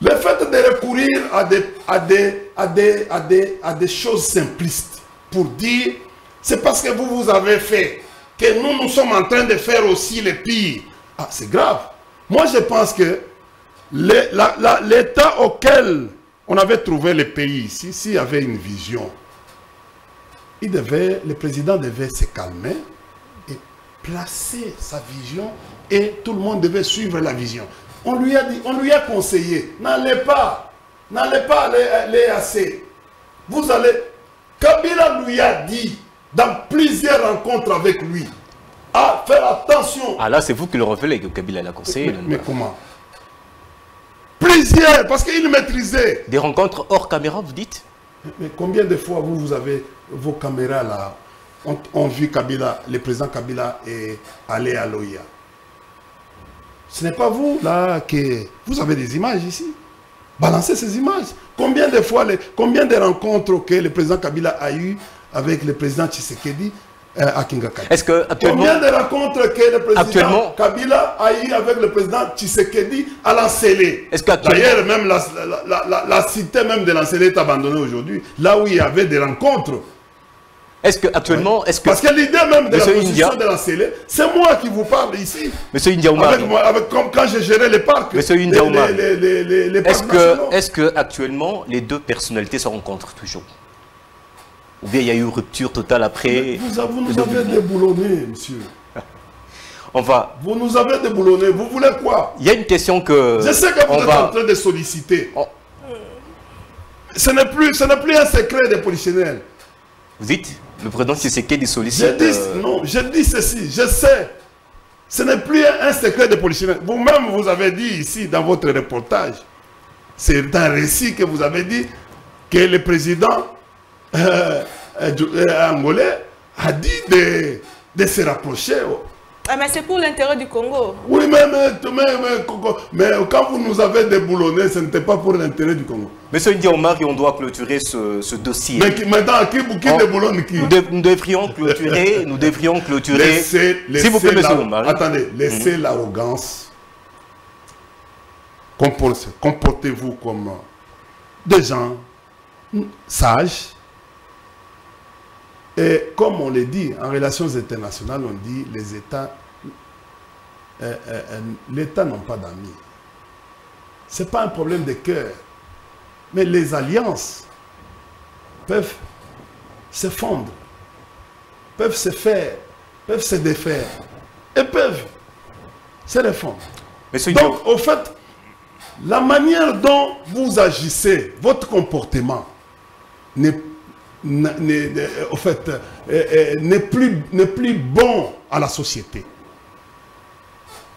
le fait de recourir à des, à des, à des, à des, à des choses simplistes pour dire c'est parce que vous, vous avez fait que nous, nous sommes en train de faire aussi le pire. Ah, c'est grave. Moi, je pense que l'état auquel on avait trouvé le pays ici, s'il y avait une vision, il devait, le président devait se calmer et placer sa vision et tout le monde devait suivre la vision. On lui a dit, on lui a conseillé, n'allez pas, n'allez pas aller les AC. Vous allez, Kabila lui a dit dans plusieurs rencontres avec lui, à faire attention. Ah là, c'est vous qui le révélez que Kabila l'a conseillé. mais, mais comment? Plusieurs, parce qu'il maîtrisait. Des rencontres hors caméra, vous dites? Mais combien de fois vous, vous avez vos caméras là ont, vu Kabila, le président Kabila est allé à l'OIA Ce n'est pas vous, là, que vous avez des images ici. Balancez ces images. Combien de fois, combien de rencontres que le président Kabila a eues avec le président Tshisekedi à Kingakari Est-ce que actuellement, Combien de rencontres que le président Actuellement- Kabila a eues avec le président Tshisekedi à qu'actuellement- D'ailleurs, même la, la- la- la- cité même de l'Ancélé est abandonnée aujourd'hui. Là où il y avait des rencontres. est-ce que actuellement, est-ce que Parce que l'idée même de Monsieur la position India. de l'Ancélé, c'est moi qui vous parle ici. Monsieur Avec, moi, avec, comme quand j'ai géré les parcs. Monsieur les, India Oumar. les, les, les, les est-ce que, est-ce que actuellement les deux personnalités se rencontrent toujours? Ou bien il y a eu rupture totale après Vous, nous avez déboulonné, monsieur. On va. Vous nous avez déboulonné. Vous voulez quoi? Il y a une question que. Je sais que vous on êtes va- en train de solliciter. on- Ce n'est plus, ce plus un secret des polichinelles. Vous dites le président Tshisekedi Je sollicite. dis, euh, non, je dis ceci, je sais. Ce n'est plus un, un secret des polichinelles. Vous-même, vous avez dit ici dans votre reportage, c'est un récit que vous avez dit que le président euh, euh, du- euh, angolais a dit de, de se rapprocher. Ah, mais c'est pour l'intérêt du Congo. Oui, mais, mais, mais, mais, quand vous nous avez déboulonné, ce n'était pas pour l'intérêt du Congo. Monsieur India Omar, on doit clôturer ce, ce dossier. Mais qui, maintenant, qui, qui Oh. déboulonne qui? Nous, dev- nous devrions clôturer, nous devrions clôturer. Laissez, S'il vous plaît, laissez monsieur Omar. Attendez, laissez l'arrogance. Compor- Comportez-vous comme des gens sages. Et comme on le dit, en relations internationales, on dit les États, euh, euh, euh, l'État n'ont pas d'amis. Ce n'est pas un problème de cœur. Mais les alliances peuvent se fondre peuvent se faire, peuvent se défaire et peuvent se India- Donc, au fait, la manière dont vous agissez, votre comportement n'est n'est- n'est- n'est- au fait, euh, euh, n'est plus, n'est plus bon à la société.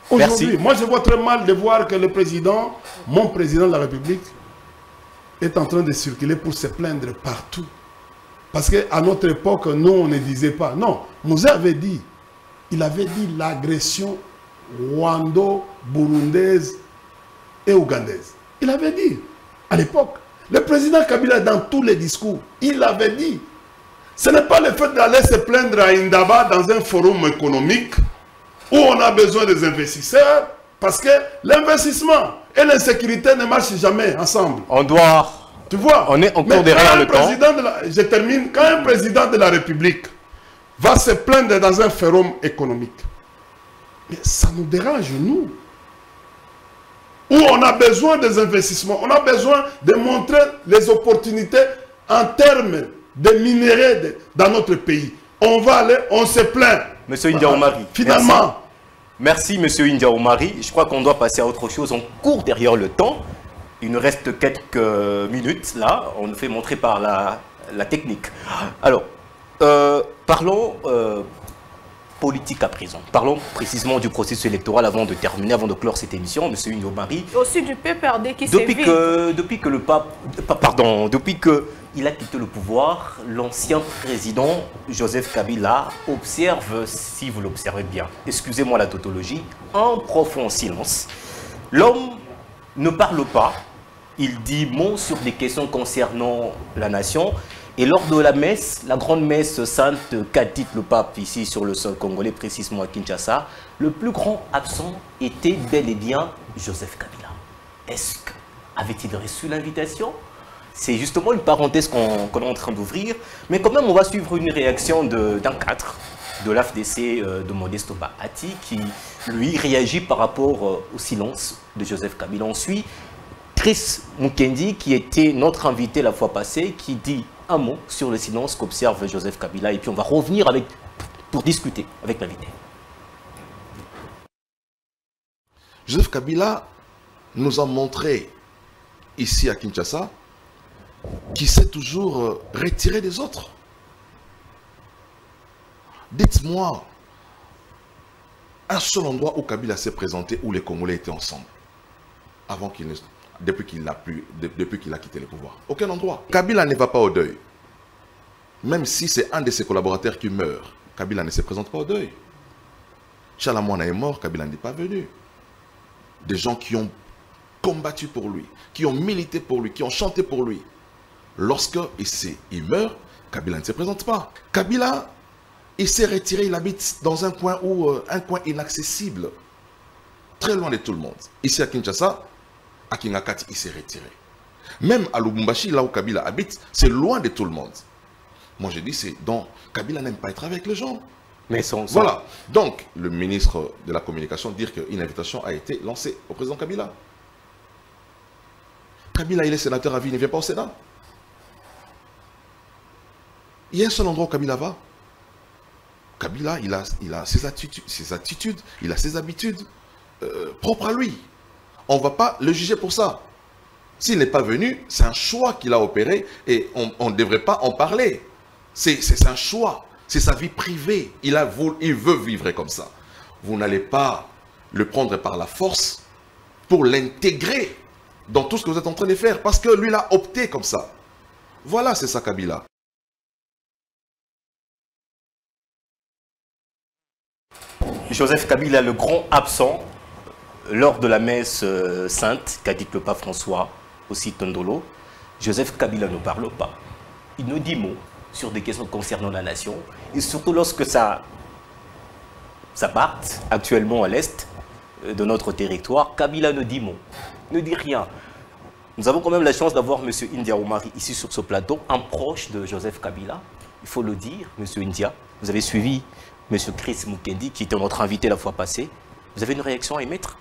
Aujourd'hui, moi je vois très mal de voir que le président, mon président de la République, est en train de circuler pour se plaindre partout. Parce qu'à notre époque, nous, on ne disait pas. Non, Moussa avait dit, il avait dit l'agression rwando-burundaise et ougandaise. Il avait dit, à l'époque. Le président Kabila, dans tous les discours, il avait dit, ce n'est pas le fait d'aller se plaindre à Indaba dans un forum économique où on a besoin des investisseurs, parce que l'investissement et l'insécurité ne marchent jamais ensemble. On doit. Tu vois On est encore derrière quand un le temps. président de la- Je termine. Quand un président de la République va se plaindre dans un forum économique, mais ça nous dérange, nous. Où on a besoin des investissements, on a besoin de montrer les opportunités en termes de minéraux dans notre pays. On va aller, on se plaint. Monsieur India Omari. Finalement, Merci, monsieur India Omari. Je crois qu'on doit passer à autre chose. On court derrière le temps. Il nous reste quelques minutes là. On nous fait montrer par la, la technique. Alors, euh, parlons euh, politique à présent. Parlons précisément du processus électoral avant de terminer, avant de clore cette émission. Omari, Et aussi du PPRD qui depuis que, depuis que le pape, pa- pardon, depuis que il a quitté le pouvoir, l'ancien président Joseph Kabila observe, si vous l'observez bien, excusez-moi la tautologie, un profond silence. L'homme ne parle pas, il dit mot sur des questions concernant la nation. Et lors de la messe, la grande messe sainte qu'a dite le pape ici sur le sol congolais, précisément à Kinshasa, le plus grand absent était bel et bien Joseph Kabila. Est-ce que avait-il reçu l'invitation? C'est justement une parenthèse qu'on est en train d'ouvrir. Mais quand même, on va suivre une réaction d'un cadre de l'AFDC euh, de Modesto Bahati qui, lui, réagit par rapport euh, au silence de Joseph Kabila. On suit Chris Mukendi, qui était notre invité la fois passée, qui dit un mot sur le silence qu'observe Joseph Kabila. Et puis on va revenir avec, pour discuter avec l'invité. Joseph Kabila nous a montré ici à Kinshasa qu'il s'est toujours euh, retiré des autres. Dites-moi un seul endroit où Kabila s'est présenté où les Congolais étaient ensemble avant qu'il ne- depuis qu'il a a quitté le pouvoir. Aucun endroit. Kabila ne va pas au deuil. Même si c'est un de ses collaborateurs qui meurt, Kabila ne se présente pas au deuil. Chalamouana est mort, Kabila n'est pas venu. des gens qui ont combattu pour lui, qui ont milité pour lui, qui ont chanté pour lui. Lorsque il, il meurt, Kabila ne se présente pas. Kabila, il s'est retiré, il habite dans un coin, où, euh, un coin inaccessible, très loin de tout le monde. Ici à Kinshasa, à Kingakati, il s'est retiré. Même à Lubumbashi, là où Kabila habite, c'est loin de tout le monde. Moi, je dis, c'est donc Kabila n'aime pas être avec les gens. Mais son, Voilà. Donc, le ministre de la Communication dit qu'une invitation a été lancée au président Kabila. Kabila, il est sénateur à vie, il ne vient pas au Sénat. Il y a un seul endroit où Kabila va. Kabila, il a, il a ses, attitudes, ses attitudes, il a ses habitudes euh, propres à lui. On ne va pas le juger pour ça. S'il n'est pas venu, c'est un choix qu'il a opéré et on ne devrait pas en parler. C'est un choix, c'est sa vie privée. Il, a, il veut vivre comme ça. Vous n'allez pas le prendre par la force pour l'intégrer dans tout ce que vous êtes en train de faire parce que lui, il a opté comme ça. Voilà, c'est ça Kabila. Joseph Kabila, le grand absent lors de la messe euh, sainte qu'a dit le pape François, aussi Tondolo, Joseph Kabila ne parle pas. Il ne dit mot sur des questions concernant la nation, et surtout lorsque ça, ça parte actuellement à l'est euh, de notre territoire, Kabila ne dit mot, ne dit rien. Nous avons quand même la chance d'avoir M. India Omari ici sur ce plateau, un proche de Joseph Kabila. Il faut le dire, M. India. Vous avez suivi M. Chris Mukendi, qui était notre invité la fois passée. Vous avez une réaction à émettre?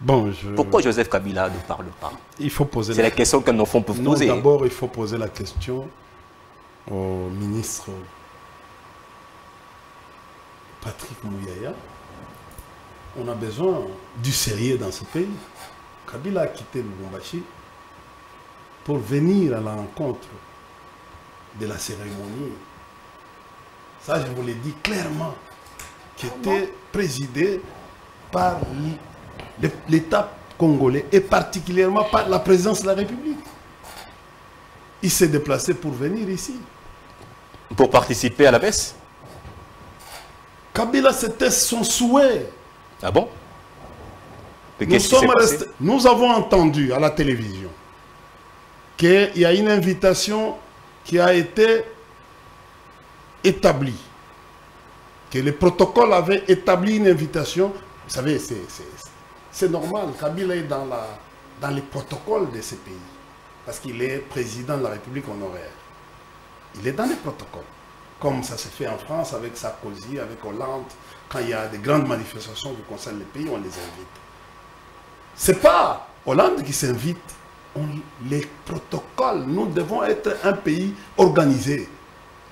Bon, Pourquoi Joseph Kabila ne parle pas Il faut poser. C'est la... question qu'un enfant peut poser. D'abord, il faut poser la question au ministre Patrick Mouyaya. On a besoin du sérieux dans ce pays. Kabila a quitté le Lubumbashi pour venir à la rencontre de la cérémonie. Ça, je vous l'ai dit clairement, qui était présidé par l'État congolais et particulièrement par la présidence de la République. Il s'est déplacé pour venir ici. Pour participer à la messe Kabila, c'était son souhait. Ah bon? Nous, sommes restés, nous avons entendu à la télévision qu'il y a une invitation qui a été établie. Que le protocole avait établi une invitation. Vous savez, c'est normal. Kabila est dans, la, dans les protocoles de ces pays. Parce qu'il est président de la République honoraire. Il est dans les protocoles. Comme ça se fait en France avec Sarkozy, avec Hollande. Quand il y a des grandes manifestations qui concernent les pays, on les invite. Ce n'est pas Hollande qui s'invite. Les protocoles, nous devons être un pays organisé.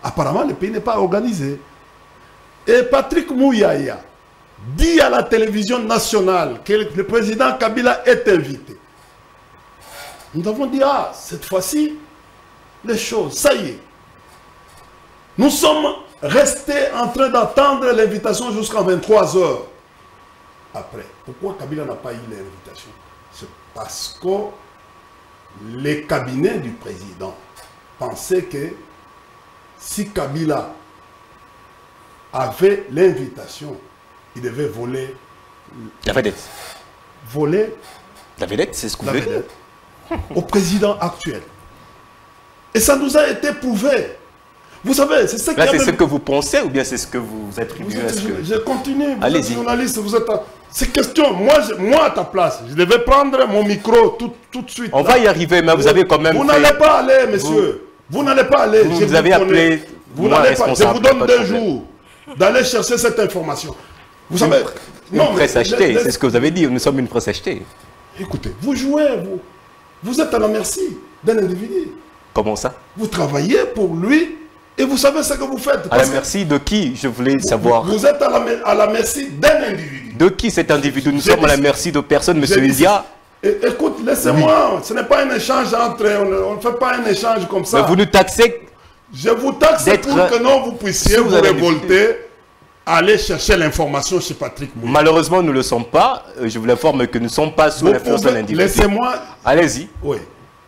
Apparemment, le pays n'est pas organisé. Et Patrick Mouyaya dit à la télévision nationale que le président Kabila est invité. Nous avons dit, ah, cette fois-ci, les choses, ça y est, nous sommes restés en train d'attendre l'invitation jusqu'à 23 heures. Après, pourquoi Kabila n'a pas eu l'invitation? C'est parce que les cabinets du président pensaient que si Kabila avait l'invitation, il devait voler. La vedette. Voler. La vedette, c'est ce que vous voulez Au président actuel. Et ça nous a été prouvé. Vous savez, c'est ce Là, c'est ce que vous pensez ou bien c'est ce que vous attribuez vous à ce je, que... je continue. Vous Allez-y. êtes journaliste, vous êtes... À... C'est question. Moi, je- moi, à ta place, je devais prendre mon micro tout, tout de suite. On là. va y arriver, mais vous avez quand même Vous fait- n'allez pas aller, monsieur. Vous, n'allez pas aller. Vous Je nous avez connais. appelé, Vous n'allez pas. Je vous donne deux jours d'aller chercher cette information. Vous savez... Une presse achetée, c'est ce que vous avez dit, nous sommes une presse achetée. Écoutez, vous jouez, vous. Vous êtes à la merci d'un individu. Comment ça? Vous travaillez pour lui et vous savez ce que vous faites. À la que merci de qui Je voulais savoir? Vous êtes à la, à la merci d'un individu. De qui cet individu? Nous sommes à la merci de personne, monsieur. Et- écoute, laissez-moi. Ce n'est pas un échange entre. On ne- fait pas un échange comme ça. Mais vous nous taxez. Je vous taxe pour que non, vous puissiez Si vous révolter, aller chercher l'information chez Patrick Mouy. Malheureusement, nous ne le sommes pas. Euh, Je vous informe que nous ne sommes pas sous l'influence d'un pouvez- individu. Laissez-moi. Allez-y. Oui.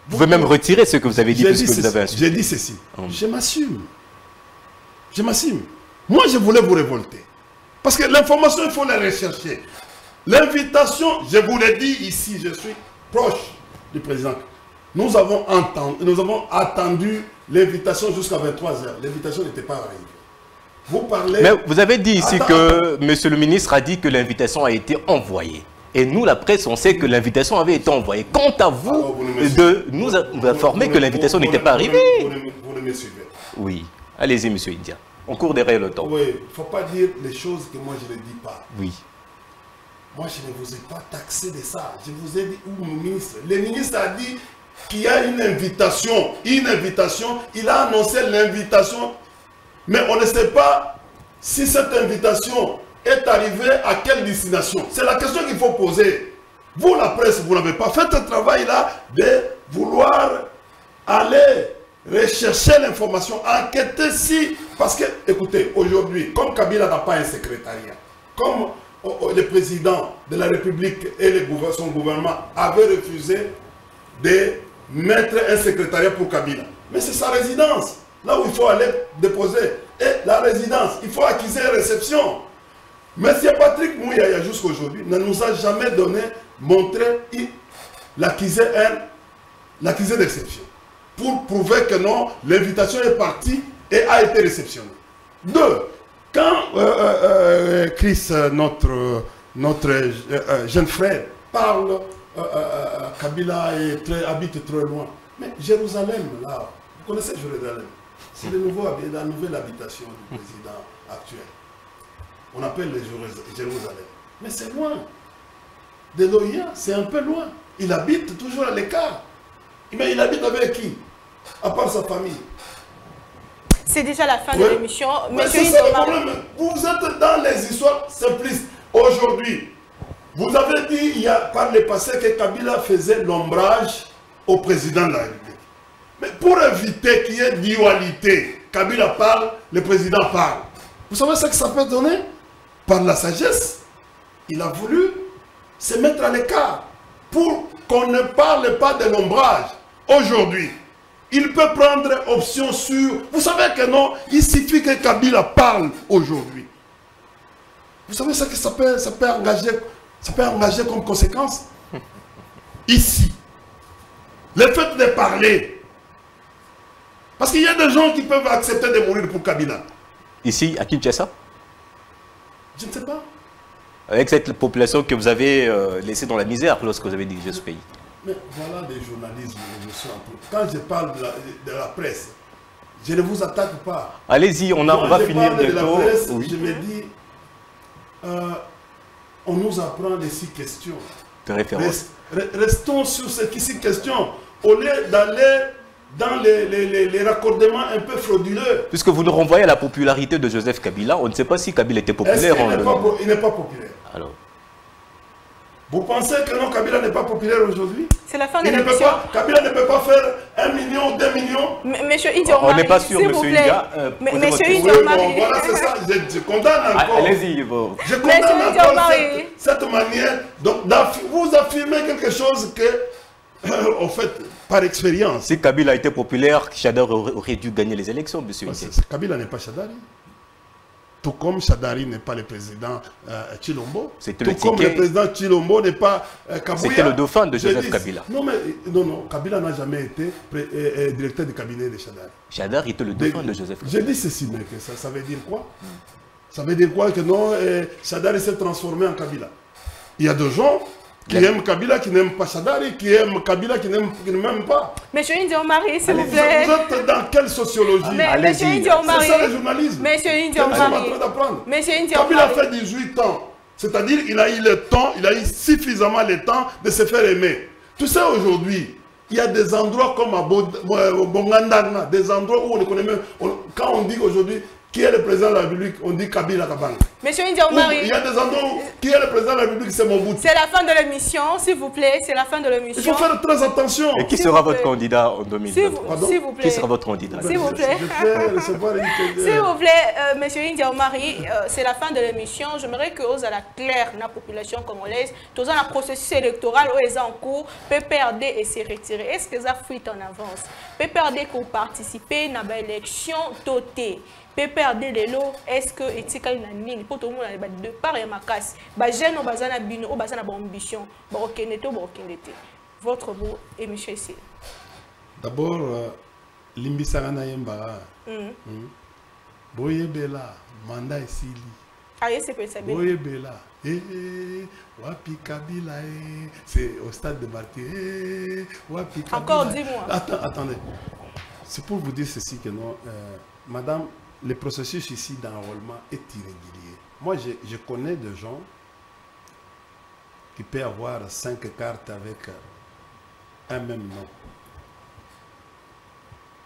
Vous pouvez même retirer ce que vous avez dit puisque vous avez j'ai dit ceci. Je m'assume. Je m'assume. Moi, je voulais vous révolter. Parce que l'information, il faut la rechercher. L'invitation, je vous l'ai dit ici, je suis proche du président. Nous avons, entendu, nous avons attendu l'invitation jusqu'à 23h. L'invitation n'était pas arrivée. Vous parlez... Mais vous avez dit ici que Monsieur le ministre a dit que l'invitation a été envoyée. Et nous, la presse, on sait que l'invitation avait été envoyée. Quant à vous, de nous informer que l'invitation n'était pas arrivée. Vous ne me suivez. Oui. Allez-y, monsieur India. On court derrière le temps. Oui, il ne faut pas dire les choses que moi je ne dis pas. Oui. Moi, je ne vous ai pas taxé de ça. Je vous ai dit, où le ministre Le ministre a dit qu'il y a une invitation. Une invitation. Il a annoncé l'invitation. Mais on ne sait pas si cette invitation est arrivée à quelle destination. C'est la question qu'il faut poser. Vous, la presse, vous n'avez pas fait un travail là de vouloir aller rechercher l'information, enquêter si... Parce que, écoutez, aujourd'hui, comme Kabila n'a pas un secrétariat, comme oh, oh, le président de la République et son gouvernement avaient refusé de mettre un secrétariat pour Kabila. Mais c'est sa résidence, là où il faut aller déposer. Et la résidence, il faut acquiser une réception. Monsieur Patrick Mouyaya, jusqu'aujourd'hui, ne nous a jamais donné, montré l'accusé d'exception pour prouver que non, l'invitation est partie et a été réceptionnée. Deux, quand euh, euh, euh, Chris, notre, notre jeune frère, parle, Kabila est très, habite très loin. Mais Jérusalem, là, vous connaissez Jérusalem? C'est la nouvelle habitation du président actuel. On appelle les Jérusalem. Mais c'est loin. De l'Orient, c'est un peu loin. Il habite toujours à l'écart. Mais il habite avec qui? À part sa famille. C'est déjà la fin de l'émission. Monsieur Vous êtes dans les histoires simplistes. Aujourd'hui, vous avez dit il y a, par le passé que Kabila faisait l'ombrage au président de la République. Mais pour éviter qu'il y ait dualité, Kabila parle, le président parle. Vous savez ce que ça peut donner? Par la sagesse, il a voulu se mettre à l'écart pour qu'on ne parle pas de l'ombrage. Aujourd'hui, il peut prendre option sur... Vous savez que non, il suffit que Kabila parle aujourd'hui. Vous savez ce que ça peut, ça peut, engager, ça peut engager comme conséquence? Ici. Le fait de parler. Parce qu'il y a des gens qui peuvent accepter de mourir pour Kabila. Ici, à Kinshasa Je ne sais pas. Avec cette population que vous avez euh, laissée dans la misère lorsque vous avez dirigé ce pays. Mais voilà des journalismes, monsieur Quand je parle de la, presse, je ne vous attaque pas. Allez-y, on, on va finir bientôt. Presse, Je me dis, euh, on nous apprend des six questions. De référence. Restons sur ces six questions. Au lieu d'aller dans les, les, les, raccordements un peu frauduleux. Puisque vous nous renvoyez à la popularité de Joseph Kabila, on ne sait pas si Kabila était populaire. Il n'est pas, pas populaire? Alors vous pensez que non, Kabila n'est pas populaire aujourd'hui? C'est la fin de l'émission. Kabila ne peut pas faire un million, deux millions. monsieur On n'est pas sûr, monsieur India. Euh, monsieur India, Voilà, c'est ça. Je, condamne ah, encore. Allez-y, bon. Je condamne encore cette, cette, manière. Donc, vous affirmez quelque chose que, euh, en fait, par expérience. Si Kabila été populaire, Chadar aurait dû gagner les élections, monsieur. Kabila n'est pas Chadari. Tout comme Chadari n'est pas le président euh, Chilombo. Tout comme le président Chilombo n'est pas euh, Kabouya. C'était le dauphin de Joseph Kabila. Non, mais non, non, Kabila n'a jamais été euh, directeur du cabinet de Chadari. Chadari était le dauphin de, Joseph Kabila. J'ai dit ceci, mais ça, ça veut dire quoi? Ça veut dire quoi Que non, Chadari s'est transformé en Kabila. Il y a des gens qui aime Kabila, qui n'aime pas Sadari, qui aime Kabila, qui n'aime même pas. Monsieur Indio Marie, s'il vous plaît. Vous êtes dans quelle sociologie? Monsieur Indio Marie. C'est ça le journalisme. Monsieur Indio Marie. en train d'apprendre? Monsieur Indio Kabila a fait 18 ans. C'est-à-dire qu'il a eu le temps, il a eu suffisamment le temps de se faire aimer. Tu sais, aujourd'hui, il y a des endroits comme à Bongandana, des endroits où on ne connaît même. quand on dit aujourd'hui, qui est le président de la République? On dit Kabila Kabanga. Monsieur India Il y a des endroits où qui est le président de la République C'est Mobutu. C'est la fin de l'émission, s'il vous plaît. C'est la fin de l'émission. Il faut faire très attention. Et qui sera votre candidat en 2023 S'il vous, plaît. Qui sera votre candidat? S'il vous plaît. S'il vous plaît, Monsieur India Omari, euh, c'est la fin de l'émission. J'aimerais que vous la claire la population congolaise, tout dans le processus électoral où est en cours, PPRD et s'est retiré. Est-ce que ça fuite en avance? PPRD pour participer à l'élection dotée pprd lelo est ce que etikali na nini mpo tomona badepart ya makasi bajeune oyo baza na bino oyo baza na baambition bakokende te o bakokende te votre mot émission esili d'abord euh, limbisaka nayembaka mm. boyebela manda esili. Bino boyebela Eh, eh, wapi kabila eh. c'est au stade de martyr eh, wapi kabila. Encore dis-moi. Attendez. C'est pour vous dire ceci que non euh, madame le processus ici d'enrôlement est irrégulier. Moi je, connais des gens qui peuvent avoir cinq cartes avec un même nom.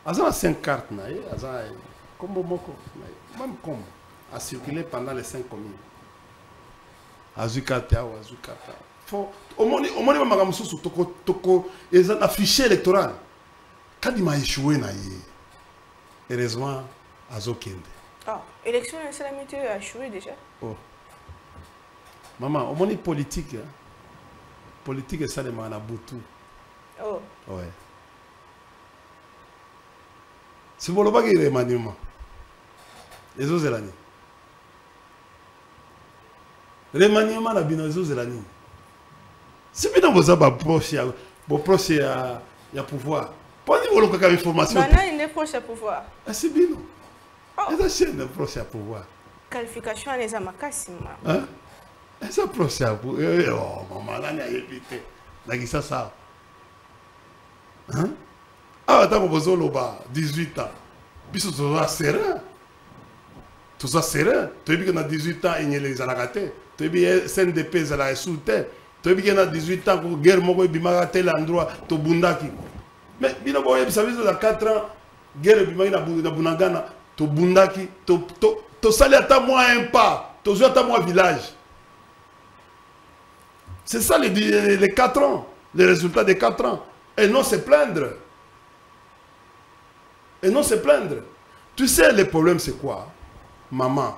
Aza na cinq cartes ye aza kombo moko même kombo a circulé pendant les cinq communes. Karte awa azwi karte awa fo omoni omoni bamakambo mosusu toko toko eza na fichier électoral kadima échoué na ye heureusement azokende. Ah, élection esalami te achoué déjà. Oh. mama omoni politique hein? politique esalemaka na butu oh. ouais. si bolobaki remaniement ezozela nini remaniement na bino ezozela nini si bino boza baproche ya boproche ya, ya pouvoir. Mponi bolokaka information nde proche ya pouvoir. Asi bino Oh. eza chaîne proche ya pouvoir. Qualification wana eza makasi ma Hein? eza proche ya mama nani ayebi te na kisasa Hein? awa ntango bozoloba 18 ans. Biso toza serein. Toza serein. Toyebi ke na 18 ans enyele ezalaka te toyebi ye cndp ezalaka esu te toyebi ke na 18 ans guerre moko ebimaka tel endroit tobundaki. Mais bino boyebisa biso na 4 ans guerre ebimaki na bunagana tobundaki to- to- tosali ata mwa un pas tozwi ata mwa village. C'est ça les, les, les 4 ans les résultats des 4 ans. Et non se plaindre. Et non se plaindre. Tu sais le problème c'est quoi? Maman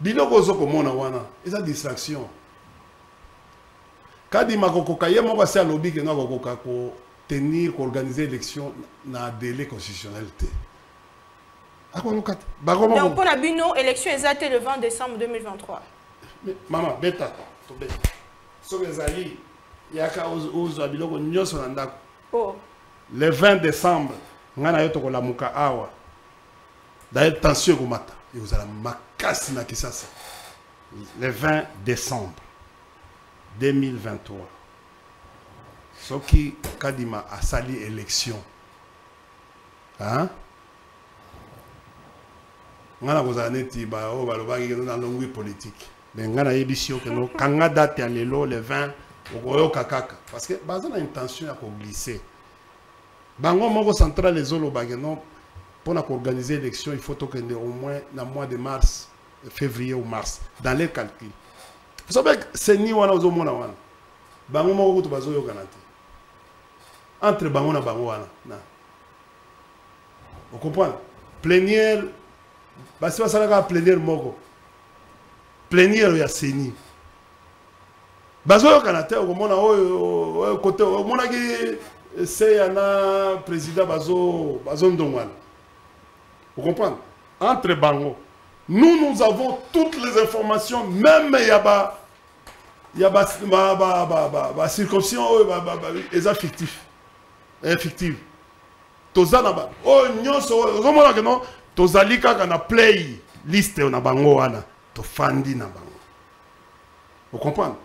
biloko ozo komona wana eza distraction. Kadima kokoka ye moko asi alobi keno akokoka kotenir koorganiser élection na délai constitutionnel donc mpo na bino élection le 20 décembre 2023 mama beta tobeta soki ezali yaka oz- ozwa biloko nyonso na ndako. Oh. le 20 décembre tokolamuka awa. D'ailleurs tension makasi na kisasa. Le 20 décembre 2023 soki kadima asali élection hein? Ngai nakozala neti ba- oyo balobaki keno nalongwi politique. Mais ngai nayebisi yo keno kanga date ya lelo le 20 okoyoka kaka. Parce que baza na intention ya koglisse bango moko centrale ezoloba keno mpona koorganiser élection il faut tokende au moins na mois de mars février ou mars dans les calculs. Sobe seni wana ozomona wana. Bango moko kutu bazoyokana te. Entre bango na bango wana na. Ocomprendre plénière basi basalaka plénière moko. Plénière ya seni. Bazoyokana te okomona oyo kote omonaki seya na président bazo bazondongwana ocomprendre entre bango nous nous avons toutes les informations même ya ba ya ba ba ba ba ba, ba circoncision oyo eza fictif. Eh, fictive toza na ba. Oyo nyonso oyo ozomona ke no tozali kaka na play liste na bango wana tofandi na bango. Ocomprendre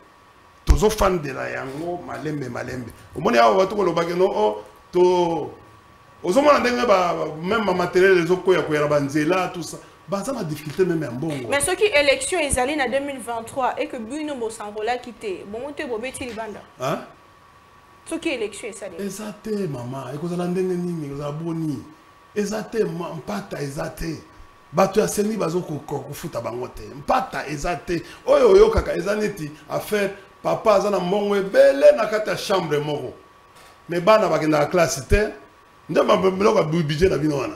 tozofandela yango malembe malembe. Omoni awa bato kolobaki no o to ozomona ndenge ba- ba- même bamateriel ezokwea kwera banzela tout ça. Baza na difficulté meme ya mbongo. Mais soki élection ezali na 2023 et que bino bosanvolaki te bongo te bobeti libanda. Hein? soki élection esali eza te mama. Ekozala ndenge nini? Ekozala boni eza te mpata eza te. Bato ya seni bazokofuta bango te. Mpata eza te. Oyo oyokaka eza neti affaire papa aza na mbongo ebele na kati ya chambre moko. Me bana bakendaka classe te. Nde biloko ya budget na bino wana.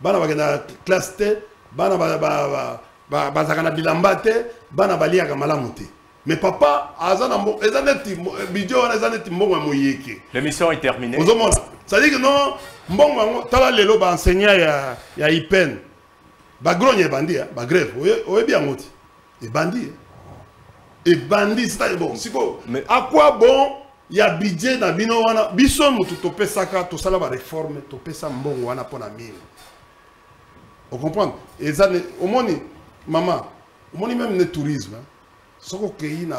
Bana bakendaka classe te. Bana ba- ba- ba- ba- bazalaka na bilamba te. Bana baliaka malamu te me papa aza na mbo- eza neti budget wana eza neti mbongo ya moyeke. L'émission est terminée. ozomona. C'est-à-dire que non mbongo yango tala lelo baenseignant ya, ya ipen bagrogne ebandi bagrève oyebi yango te ebandi ebandi c'est-à-dire bon sikoyo Mais- à quoi bon ya budget na bino wana biso motu topesaka tosala bareforme topesa mbongo wana mpo na mire ocomprendre eza omoni mama omoni même ne tourisme hein. Soki okei na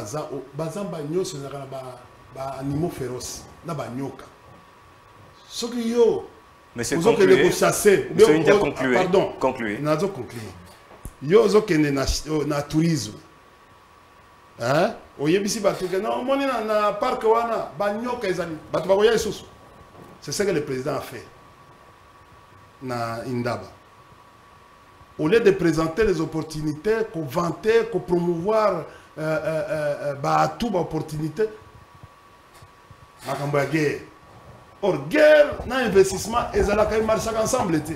bazamba nyonso ezalaka na ba- baanimaux féroce na banyoka soki yo ozokende kochasse Concluez. nazoconclure yo ozokende na, tourisme. Hein? oyebisi bato ke na omoni na, na parke wana banyoka ezali bato bakoya lisusu. C'est ce que le président a fait. Na indaba. Au lieu de présenter les opportunités vanter promouvoir euh, euh, euh, baatu baopportunité makambo ya guerre. Or guerre na investissement ezalaka emarchaka ensemble te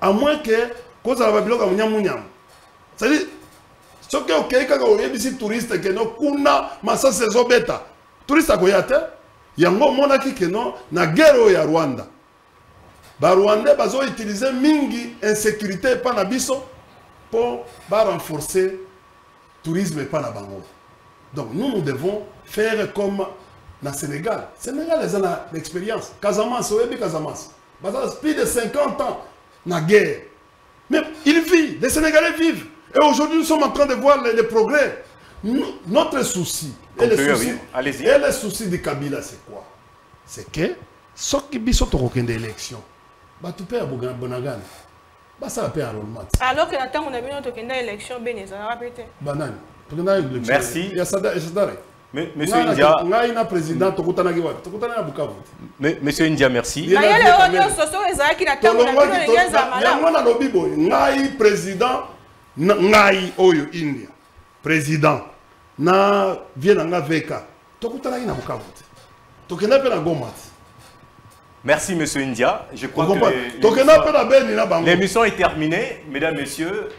à moins que kozala babiloko ya munyamunyamu c'est-à-dire soki okei kaka oyebisi touriste keno kuna masasi ezobeta touriste akoya te yango omonaki keno na guerre oyo ya rwanda. Barwandais bazoutilize mingi insécurité epa na biso mpo tourisme epa na bango donc nous nous devons faire comme na sénégal. Sénégal eza na l'expérience. Casamance oyebi casamance? Plus de 50 ans na guerre. Mais ils vivent les sénégalais vivent. Et aujourd'hui nous sommes en train de voir les, les progrès. Nous- notre souci et le souci, et le souci de kabila c'est quoi? C'est que soki biso tokokende élection. Bato mpe ya Boga- bonagana basala mpe te alors que na ntango na bino tokenda élection bene ezalaka mpe te banani tokenda élection Merci. ya Sada- ya sadare Mais- Monsieur na- India, ngai na président tokutanaki wapi tokutanaki na bukavu Monsieur India, merci. Vie oyo soki ezalaki na ntango na bino tolongwaki ndenge eza yango malamu nalobi boye ngai président na- ngai oyo india. Président. Na vie na nga veka. Tokutanaki na bukavu tokenda mpe na goma Merci, Monsieur India. Je crois que l'émission est terminée. Mesdames, Messieurs,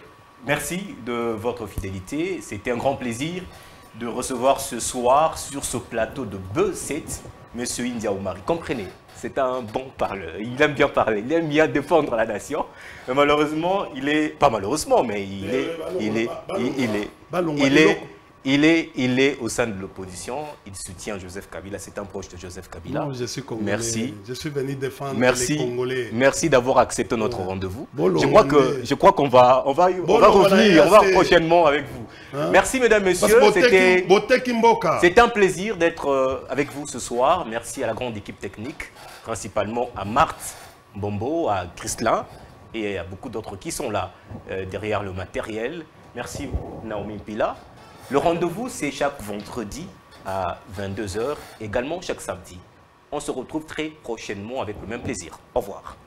merci de votre fidélité. C'était un grand plaisir de recevoir ce soir sur ce plateau de B7 Monsieur India Oumari. Comprenez, c'est un bon parleur. Il aime bien parler, il aime bien défendre la nation. Mais malheureusement, il est... Pas malheureusement, mais il est... Il est... Il est... Il est... Il est, il est au sein de l'opposition, il soutient Joseph Kabila, c'est un proche de Joseph Kabila. Non, je suis congolais. Merci. Je suis venu défendre Merci, les Congolais. merci d'avoir accepté notre rendez-vous. Bon, je crois que Rwandais. je crois qu'on va on va on va revenir, on va assez. prochainement avec vous. Hein? Merci mesdames messieurs, c'était c'était un plaisir d'être euh, avec vous ce soir. Merci à la grande équipe technique, principalement à Marthe Bombo, à Christlin et à beaucoup d'autres qui sont là euh, derrière le matériel. Merci Naomi Pila. Le rendez-vous, c'est chaque vendredi à 22h, également chaque samedi. On se retrouve très prochainement avec le même plaisir. Au revoir.